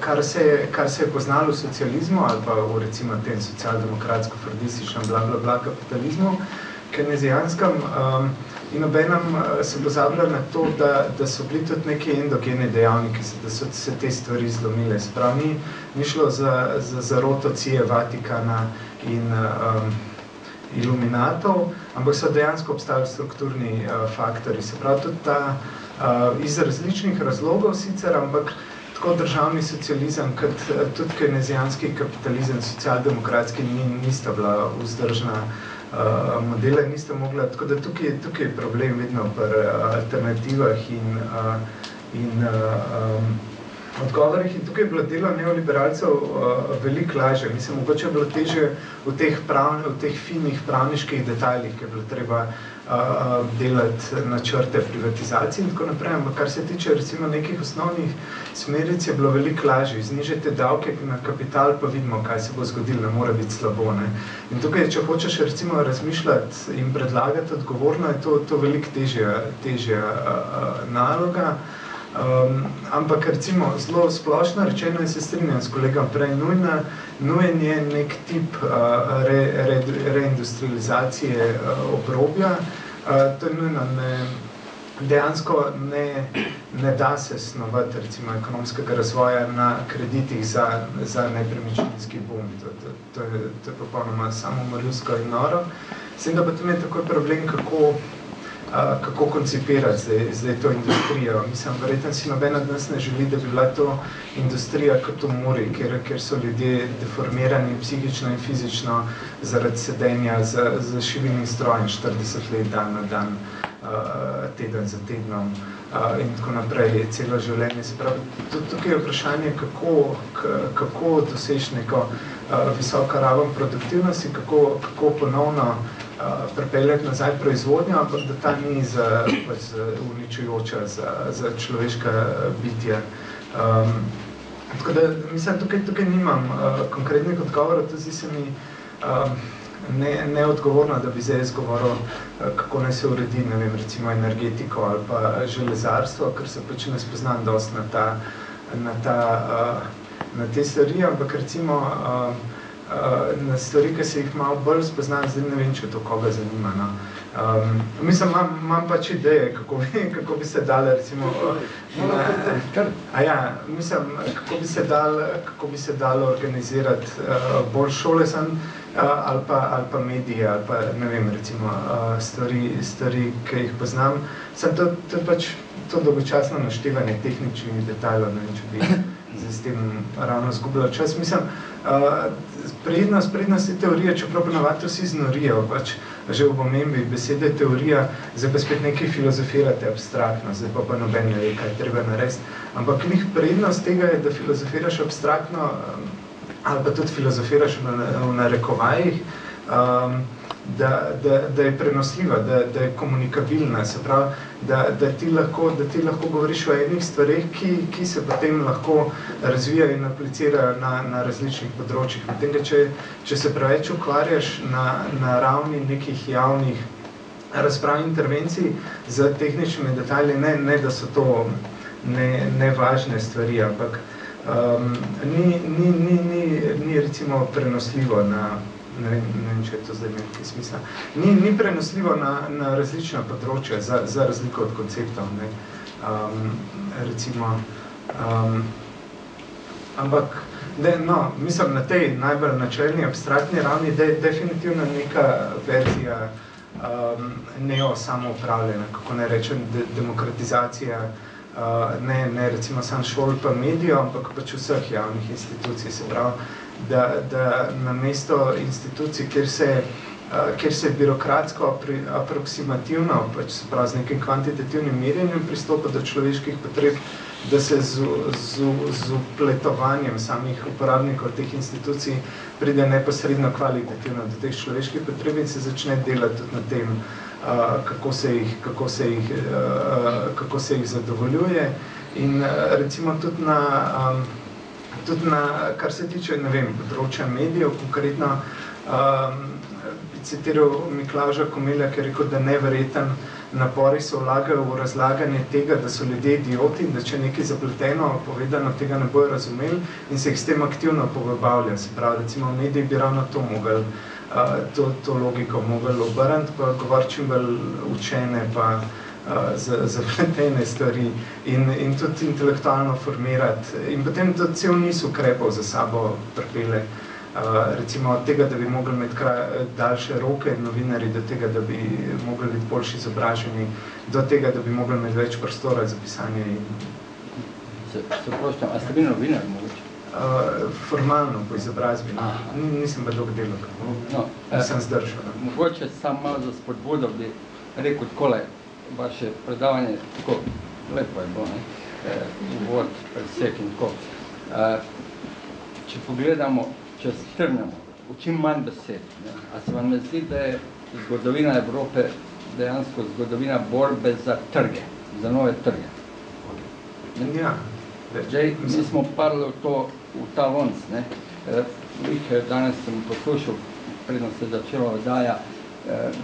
kar se, je, kar se je poznalo v socializmu ali pa v recimo tem socialdemokratsko-fardističnem bla, bla, bla kapitalizmu, kenezijanskem, um, in obenem se pozablja na to, da, da so bili tudi neki endogeni dejavniki, da so se te stvari zlomile. Sprav, ni, ni šlo za, za zaroto cije Vatikana in um, iluminatov, ampak so dejansko obstajali strukturni uh, faktori. Se pravi, tudi ta uh, iz različnih razlogov sicer, ampak tako državni socializem, kot tudi kenezijanski kapitalizem, socialdemokratski, ni, nista bila vzdržna uh, modela, nista mogla, tako da tukaj, tukaj je problem vedno pri uh, alternativah in, uh, in uh, um, odgovorih in tukaj je bilo delo neoliberalcev uh, veliko lažje. Mislim, mogoče je bilo teže v teh, prav, v teh finih pravniških detaljih, ki je bilo treba uh, delati načrte privatizacije in tako naprej, ampak kar se tiče recimo nekih osnovnih smeric, je bilo veliko lažje. Znižajte davke na kapital, pa vidimo, kaj se bo zgodilo, ne mora biti slabo. Ne? In tukaj, če hočeš recimo razmišljati in predlagati odgovorno, je to, to veliko težja, težja naloga. Um, ampak recimo zelo splošno rečeno in se strinjam s kolegom prej, nujna, nujen je nek tip uh, re, re, reindustrializacije uh, obrobja. Uh, to je nujno, ne, dejansko ne, ne da se snovati recimo ekonomskega razvoja na kreditih za, za nepremičninski boom. To, to, to, je, to je popolnoma samomorilsko in noro. Sem da pa tam je takoj problem, kako kako koncipirati zdaj, zdaj to industrijo. Mislim, verjetno si noben od nas ne želi, da bi bila to industrija kot v Muri, ker, ker so ljudje deformirani psihično in fizično zaradi sedenja za, za šivilnim strojem 40 let dan na dan, uh, teden za tednom uh, in tako naprej, celo življenje. Se pravi, tukaj je vprašanje, kako, kako dosež neko uh, visoko raven produktivnosti, kako, kako ponovno uh, pripeljati nazaj proizvodnjo, ampak da ta ni za, pač, uničujoča za, za človeška bitja. Um, tako da, mislim, tukaj, tukaj nimam uh, konkretnih odgovorov, to zdi se mi um, ne, neodgovorno, da bi zdaj govoril, kako naj se uredi, ne vem, recimo energetiko ali pa železarstvo, ker se pač ne spoznam dosti na, ta, na, ta, uh, na te stvari, ampak recimo uh, uh, na stvari, ki se jih malo bolj spoznam, zdaj ne vem, če to koga zanima. No. Um, mislim, imam, imam pač ideje, kako bi, kako bi se dale, recimo, na, a ja, mislim, kako bi se dal, kako bi se dalo organizirati uh, bolj šole, sem, uh, ali, pa, ali pa medije, ali pa, ne vem, recimo, uh, stvari, stvari, ki jih poznam. Sem to, to pač to dolgočasno naštevanje tehničnih detajlov, ne vem, če bi z tem ravno zgubila čas. Mislim, uh, prednost, prednost je teorija, čeprav ponavadi vsi znorijo, pač že v pomembi besede teorija, zdaj pa spet nekaj filozofirate abstraktno, zdaj pa pa noben ne ve, kaj treba narediti. Ampak njih prednost tega je, da filozofiraš abstraktno, um, ali pa tudi filozofiraš v, v narekovajih, um, da, da, da je prenosljiva, da, da je komunikabilna, se pravi, da, da, ti lahko, da ti lahko govoriš o enih stvareh, ki, ki se potem lahko razvijajo in aplicirajo na, na različnih področjih. Medtem, če, če se preveč ukvarjaš na, na ravni nekih javnih razprav intervencij z tehničnimi detalji, ne, ne da so to nevažne ne stvari, ampak um, ni, ni, ni, ni, ni recimo prenosljivo na ne vem, ne vem, če je to zdaj nekaj smisla. Ni, ni prenosljivo na, na različna področja, za, za razliko od konceptov. Ne. Um, recimo, um, ampak, de, no, mislim, na tej najbolj načelni, abstraktni ravni, da je definitivno neka verzija um, neo samoupravljena, kako ne rečem, de, demokratizacija, uh, ne, ne recimo sam šol pa medijo, ampak pač vseh javnih institucij, se pravi, da, da na mesto institucij, kjer se, uh, kjer se birokratsko aproksimativno, pač se pravi z nekim kvantitativnim merjenjem pristopa do človeških potreb, da se z, z, z upletovanjem samih uporabnikov teh institucij pride neposredno kvalitativno do teh človeških potreb in se začne delati tudi na tem, uh, kako, se jih, kako, se jih, uh, kako se jih zadovoljuje. In uh, recimo tudi na um, tudi na, kar se tiče, ne vem, področja medijev, konkretno um, bi citiral Miklaža Komelja, ki je rekel, da neverjeten napori se vlagajo v razlaganje tega, da so ljudje idioti in da če nekaj zapleteno povedano, tega ne bojo razumeli in se jih s tem aktivno povabavlja. Se pravi, recimo mediji bi ravno to mogli uh, to, to logiko mogli obrniti, pa govoriti čim bolj učene, pa zapletene stvari in, in tudi intelektualno formirati. In potem tudi cel niz ukrepov za sabo pripele. Uh, recimo od tega, da bi mogli imeti kraj, daljše roke novinari, do tega, da bi mogli biti boljši izobraženi, do tega, da bi mogli imeti več prostora za pisanje. In... Se, se proštam, a ste bili novinar mogoče? Uh, formalno po izobrazbi, nisem pa dolgo delal, no, nisem uh, zdržal. No. Mogoče sam malo za spodbudo bi rekel takole, vaše predavanje, tako lepo je bilo, ne? Uh, uvod, predsek in tako. Uh, če pogledamo, če strnemo, v čim manj besed, ne? a se vam ne zdi, da je zgodovina Evrope dejansko zgodovina borbe za trge, za nove trge? Ne? Ja. Zdaj, mi smo parli to v ta vonc. Ne? E, danes sem poslušal, predno se začela oddaja, e,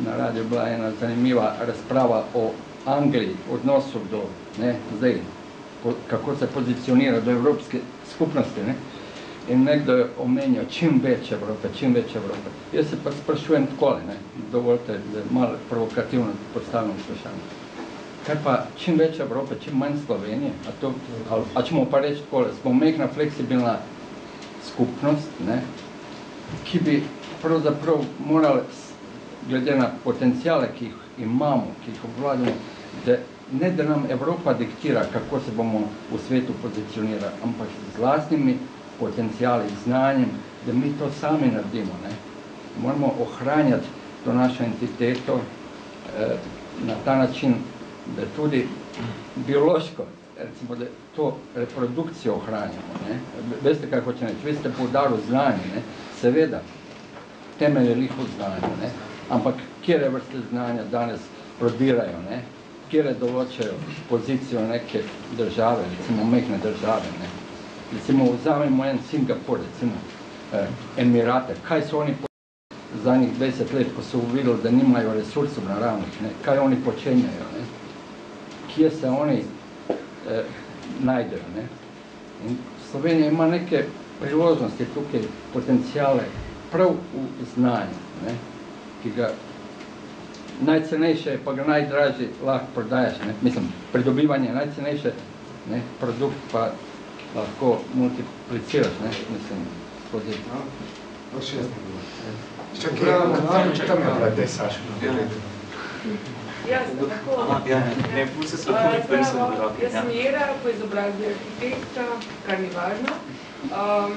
na radiju bila ena zanimiva razprava o Angliji, odnosu do, ne, zdaj, kako se pozicionira do Evropske skupnosti. Ne? In nekdo je omenjal čim več Evrope, čim več Evrope. Jaz se pa sprašujem takole, ne? dovolite, da malo provokativno postavim vprašanje. Kaj pa čim več Evrope, čim manj Slovenije? A, to, a, a ćemo pa reči takole, smo mehna fleksibilna skupnost, ne, ki bi pravzaprav morali, glede na potencijale, ki jih imamo, ki jih obvladimo, da ne da nam Evropa diktira, kako se bomo v svetu pozicionirali, ampak z vlastnimi potencijali, znanjem, da mi to sami naredimo. Ne. Moramo ohranjati to našo entiteto eh, na ta način, da tudi biološko, recimo, da to reprodukcijo ohranjamo. Ne? Veste, kaj hoče reči? Vi ste poudarili znanje, ne? seveda, temelj je liho znanje, ne? Ampak kjere vrste znanja danes prodirajo, ne? kjere določajo pozicijo neke države, recimo mehne države. Ne? Recimo, vzamemo en Singapur, recimo, eh, Emirate, kaj so oni zadnjih 20 let, ko so uvideli, da nimajo resursov naravnih, ne? kaj oni počenjajo, ne? kje se oni eh, najdejo. Ne? In Slovenija ima neke priložnosti tukaj, potencijale, prav v znanju, ne? Ki ga najcenejše, pa ga najdražji lahko prodajaš. Ne? Mislim, pridobivanje najcenejše, ne? produkt pa lahko multipliciraš, ne? mislim, skozi. No, to še jaz ne bilo. Čakaj, tam je bila, dej Saša, no, Ja, tako. Ja, ne, pul se slabo, uh, prvi. Jaz sem Jera, po izobrazbi arhitekta, kar ni važno. Um,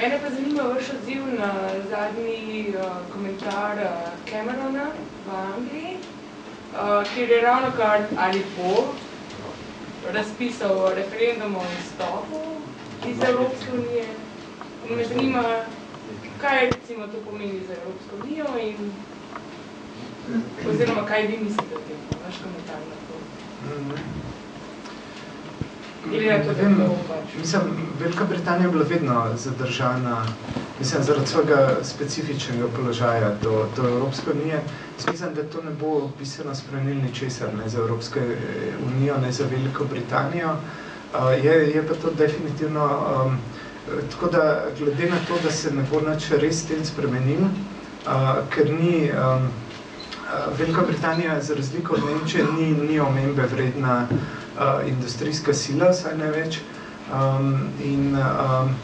mene pa zanima vaš odziv na zadnji uh, komentar uh, Camerona v Angliji, uh, kjer je ravno kar ali po razpisal referendum o izstopu iz Evropske unije. In me zanima, kaj recimo to pomeni za Evropsko unijo in Oziroma, kaj vi mislite o tem, vaš komentar na to? Vem, mislim, Velika Britanija je bila vedno zadržana, mislim, zaradi svojega specifičnega položaja do, do Evropske unije. Mislim, da to ne bo bistveno spremenili ničesar, ne za Evropsko unijo, ne za Veliko Britanijo. Uh, je, je pa to definitivno, um, tako da glede na to, da se ne bo nič res tem spremenil, uh, ker ni um, Eh, Velika Britanija, za razliko od Nemčije, ni, ni omembe vredna uh, industrijska sila, saj ne več. Um, in um,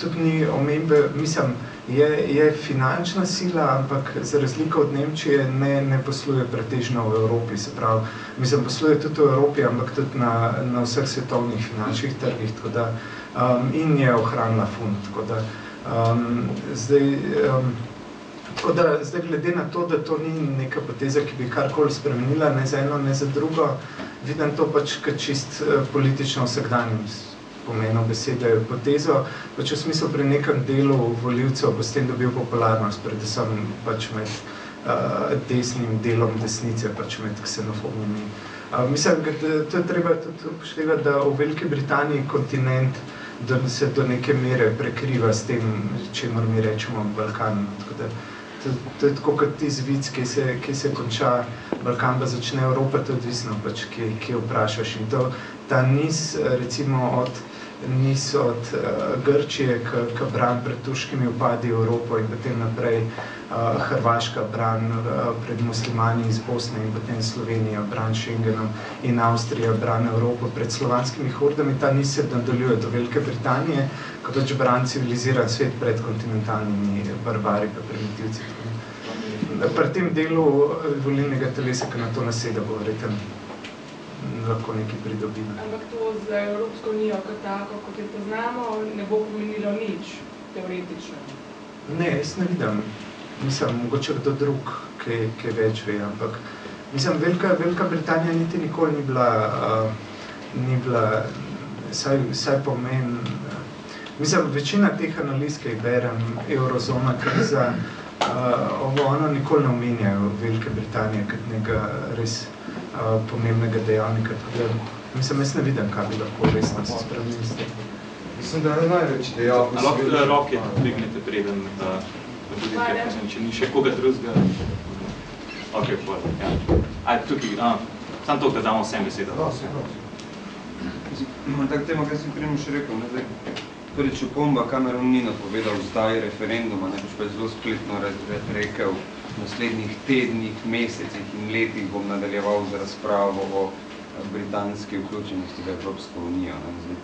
tudi ni omembe, mislim, je, je finančna sila, ampak za razliko od Nemčije ne, ne posluje pretežno v Evropi, se pravi, mislim, posluje tudi v Evropi, ampak tudi na, na vseh svetovnih finančnih trgih, tako da, um, in je ohranila fund, tako da, um, zdaj, um, Tako da zdaj glede na to, da to ni neka poteza, ki bi karkoli spremenila, ne za eno, ne za drugo, vidim to pač kot čist uh, politično vsakdanjem pomenu besede potezo, pač v smislu pri nekem delu voljivcev bo s tem dobil popularnost, predvsem pač med uh, desnim delom desnice, pač med ksenofobnimi. Uh, mislim, da to je treba tudi upoštevati, da v Veliki Britaniji kontinent da se do neke mere prekriva s tem, čemur mi rečemo Balkan. Tako da, to, to je tako kot tiz vic, ki se, ki se konča Balkan, pa začne Evropa, to je odvisno, pač, ki, ki vprašaš. In to, ta niz, recimo, od niso od uh, Grčije, ki bran pred tuškimi upadi v Evropo in potem naprej uh, Hrvaška bran uh, pred muslimani iz Bosne in potem Slovenija bran Schengenom in Avstrija bran Evropo pred slovanskimi hordami. Ta niz se nadaljuje do Velike Britanije, ko pač bran civiliziran svet pred kontinentalnimi barbari pa primitivci. Pri tem delu volilnega telesa, ki na to naseda, verjetno lahko nekaj pridobimo. Ampak to za Evropsko unijo, kot tako, kot jo poznamo, ne bo pomenilo nič, teoretično. Ne, jaz ne vidim. Mislim, mogoče kdo drug, ki, ki več ve, ampak mislim, Velika, Velika Britanija niti nikoli ni bila, uh, ni bila saj, saj pomen, uh, mislim, večina teh analiz, ki jih berem, eurozona, kriza, uh, ovo ono nikoli ne omenjajo Velike Britanije kot nekega res pomembnega dejavnika. Tudi, mislim, jaz ne vidim, kaj bi lahko resno se spremenili. Mislim, da je največ dejavnik. Ali lahko da roke dvignete preden, da, da tudi kaj, če ni še koga drugega. Ok, hvala. Ja. Ajde, tukaj, a, sam to, da damo vsem besedo. Da, se. Imam tak tema, kaj sem prejmo še rekel, ne, zdaj, prvič opomba, Cameron ni napovedal zdaj referenduma, ne, pa je zelo splitno rekel, v naslednjih tednih, mesecih in letih bom nadaljeval z razpravo o eh, britanski vključenosti v Evropsko unijo. Zdaj,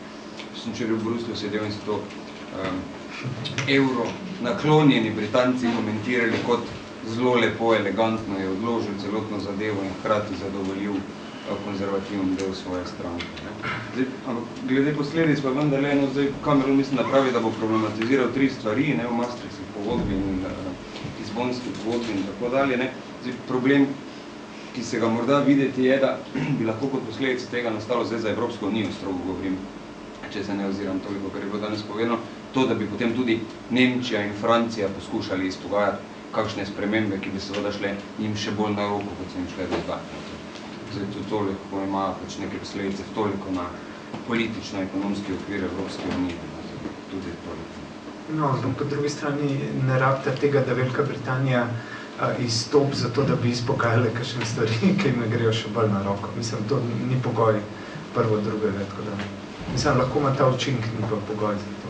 sem včeraj v Bruslju sedel in so to um, evro naklonjeni Britanci komentirali kot zelo lepo, elegantno je odložil celotno zadevo in hkrati zadovoljil eh, konzervativni del svoje stranke. Zdaj, ampak glede posledic pa vendar le, no, zdaj Cameron mislim napravi, da bo problematiziral tri stvari, ne, v Maastrichtskih pogodbi in Lizbonski pogodbi in tako dalje. Ne. Zdaj, problem, ki se ga morda videti, je, da bi lahko kot posledica tega nastalo zdaj za Evropsko unijo, strogo govorim, če se ne oziram toliko, kar je bilo danes povedano, to, da bi potem tudi Nemčija in Francija poskušali izpogajati kakšne spremembe, ki bi seveda šle njim še bolj na roko, kot so jim šle do zdaj. Zdaj, to toliko ima pač neke posledice toliko na politično-ekonomski okvir Evropske unije, tudi toliko. No, po drugi strani ne rabite tega, da Velika Britanija izstop za to, da bi izpogajale kakšne stvari, ki jim grejo še bolj na roko. Mislim, to ni pogoj prvo, drugo, tako da. Mislim, lahko ima ta učink, ni pa pogoj za to.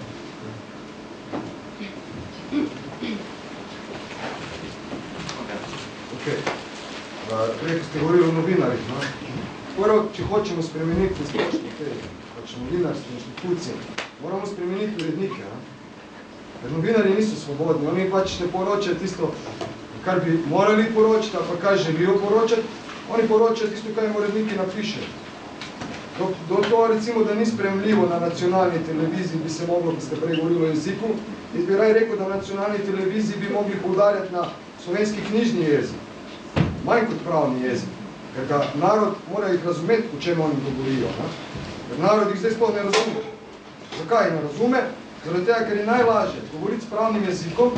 Prej, ko ste govorili o novinarjih, no? Prvo, če hočemo spremeniti splošno te pač novinarske inštitucije, moramo spremeniti urednike. No? Ker novinari niso svobodni, oni pač ne poročajo tisto, kar bi morali poročati, ali pa kaj želijo poročati, oni poročajo tisto, kaj jim uredniki napišejo. Do, do to, recimo, da ni spremljivo na nacionalni televiziji, bi se moglo, ko ste prej govorili o jeziku, in bi raj rekel, da na nacionalni televiziji bi mogli poudarjati na slovenski knjižni jezik, manj kot pravni jezik, ker ga narod mora jih razumeti, o čem oni govorijo. Ne? Ker narod jih zdaj sploh ne razume. Zakaj ne razume? Zaradi tega, ker je najlažje govoriti s pravnim jezikom,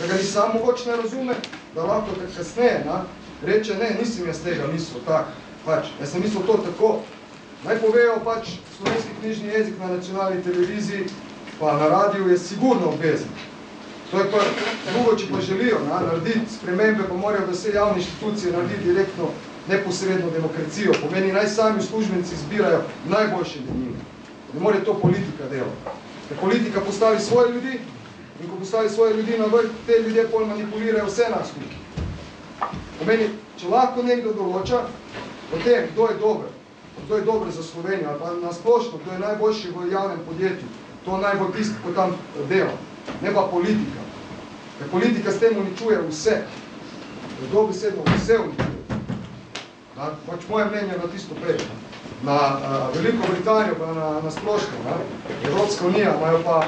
da ga ni sam mogoče ne razume, da lahko kasneje na, reče, ne, nisem jaz tega mislil tak, pač, jaz sem mislil to tako. Naj povejo pač slovenski knjižni jezik na nacionalni televiziji, pa na radiju je sigurno obvezen. To je pa drugo, če pa želijo na, narediti spremembe, pa morajo vse javne inštitucije narediti direktno neposredno demokracijo. Pomeni, naj sami službenci izbirajo najboljše denine. Ne more to politika delati. Da politika postavi svoje ljudi in ko postavi svoje ljudi na vrh, te ljudje pol manipulirajo vse nas ljudi. Pomeni, če lahko nekdo določa o tem, kdo je dober, kdo je dober za Slovenijo, ali pa na splošno, kdo je najboljši v javnem podjetju, to naj bo tisti, ko tam dela, ne pa politika. Ker politika s tem uničuje vse, dobesedno vse uničuje. Pač moje mnenje na tisto prej na a, Veliko Britanijo, pa na, na splošno, ne? Evropska unija, imajo pa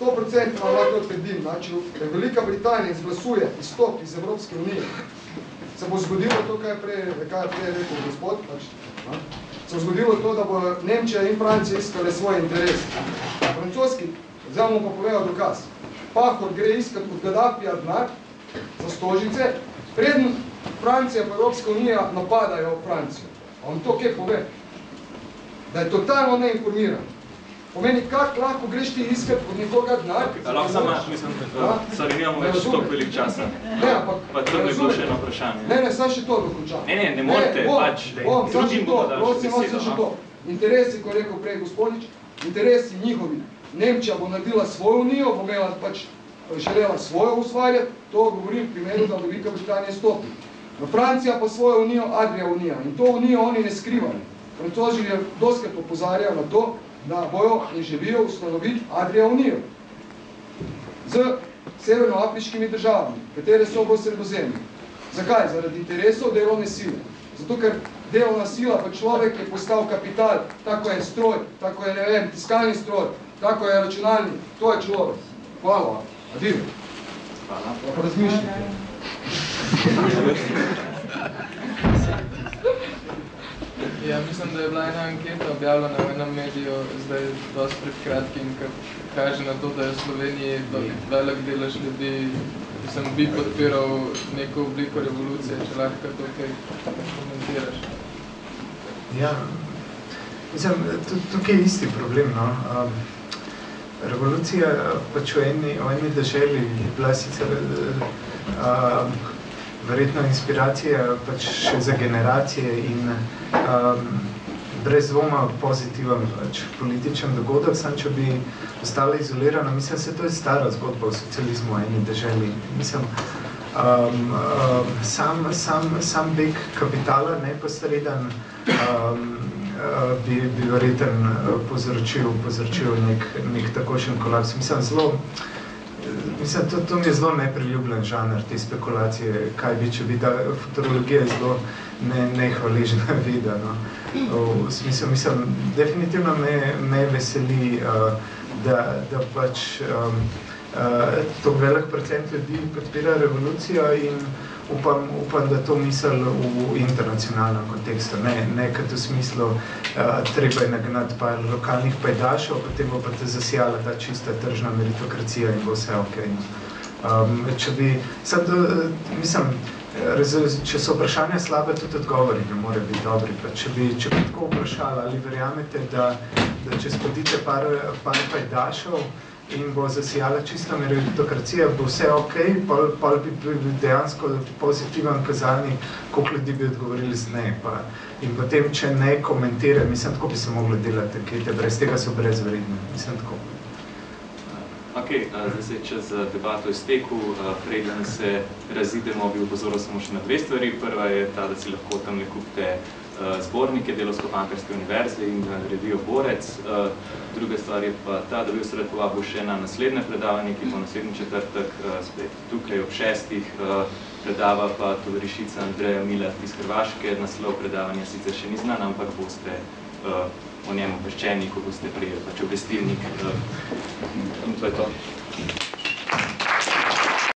100% lahko trdim, znači, Velika Britanija izglasuje izstop iz Evropske unije, se bo zgodilo to, kaj je prej, kaj je prej rekel gospod, pač, ne? se bo zgodilo to, da bo Nemčija in Francija iskale svoje interese. Francoski, zdaj bomo pa povedal dokaz, Pahor gre iskat od Gaddafija denar za stožice, predn Francija pa Evropska unija napadajo Francijo. On to kje pove? Da je totalno neinformiran. Pomeni, kak lahko greš ti iskat od nekoga denar? Lahko samo, mislim, da sorry, nimamo več toliko velik časa. Ne, ampak... Pa to bi bilo še eno vprašanje. Ne, ne, sam še to dokončam. Ne, ne, ne morate, bom, pač, bom, drugim bomo dali prosim, besedo, še no. to. Interesi, ko je rekel prej gospodič, interesi njihovi. Nemčija bo naredila svojo unijo, bo imela pač želela svojo ustvarjati, to govorim v primeru, da Velika Britanija stopi. Na Francija pa svojo unijo, Adria unija. In to unijo oni ne skrivajo. Francozi je doskrat opozarjajo na to, da bojo in želijo ustanoviti Adria unijo z severnoafriškimi državami, katere so v sredozemlju. Zakaj? Zaradi interesov delovne sile. Zato, ker delovna sila pa človek je postal kapital, tako je stroj, tako je, ne vem, tiskalni stroj, tako je računalnik, to je človek. Hvala. Adir. Hvala. Pa razmišljajte. Ja, mislim, da je bila ena anketa objavljena v enem mediju, zdaj dosti pred kratkim, ki kaže na to, da je v Sloveniji velik delež ljudi, sem bi podpiral neko obliko revolucije, če lahko to kaj komentiraš. Ja, mislim, tukaj je isti problem, no. Um, revolucija pač v eni, v eni deželi je bila sicer um, verjetno inspiracija pač še za generacije in um, brez dvoma pozitiven pač, političen dogodek, sam če bi ostala izolirana, mislim, se to je stara zgodba o socializmu v eni deželi. Mislim, um, um, sam, sam, sam beg kapitala, neposreden, um, bi, bi verjeten povzročil, povzročil nek, nek takošen kolaps. Mislim, zelo, Mislim, to, to mi je zelo nepriljubljen žanr, te spekulacije, kaj bi, če bi da futurologija zelo ne, nehvaležna vida. No. V smislu, mislim, definitivno me, me veseli, uh, da, da pač um, uh, to velik procent ljudi podpira revolucijo in upam, upam, da to misel v internacionalnem kontekstu, ne, ne kot v smislu, uh, treba je nagnati pa lokalnih pajdašev, potem bo pa te zasijala ta čista tržna meritokracija in bo vse ok. Um, če bi, sad, mislim, če so vprašanja slabe, tudi odgovori ne more biti dobri. Pa če bi, če bi tako vprašali, ali verjamete, da, da če spodite par, par pajdašev, in bo zasijala čista meritokracija, bo vse ok, pol, pol bi bil dejansko pozitiven kazalnik, koliko ljudi bi odgovorili z ne. Pa. In potem, če ne komentira, mislim, tako bi se mogli delati ankete, brez tega so brezvredne, mislim tako. Ok, zdaj se je čez debato izteku, preden se razidemo, bi upozoril samo še na dve stvari. Prva je ta, da si lahko tam ne kupite zbornike Delovsko-Pankarske univerze in da naredijo borec. Druga stvar je pa ta, da bi vse povabil še na naslednje predavanje, ki bo naslednji četrtek spet tukaj ob šestih. Predava pa tovarišica Andreja Milat iz Hrvaške. Naslov predavanja sicer še ni znan, ampak boste o njem obveščeni, ko boste prijeli pač obvestilnik. In to je to.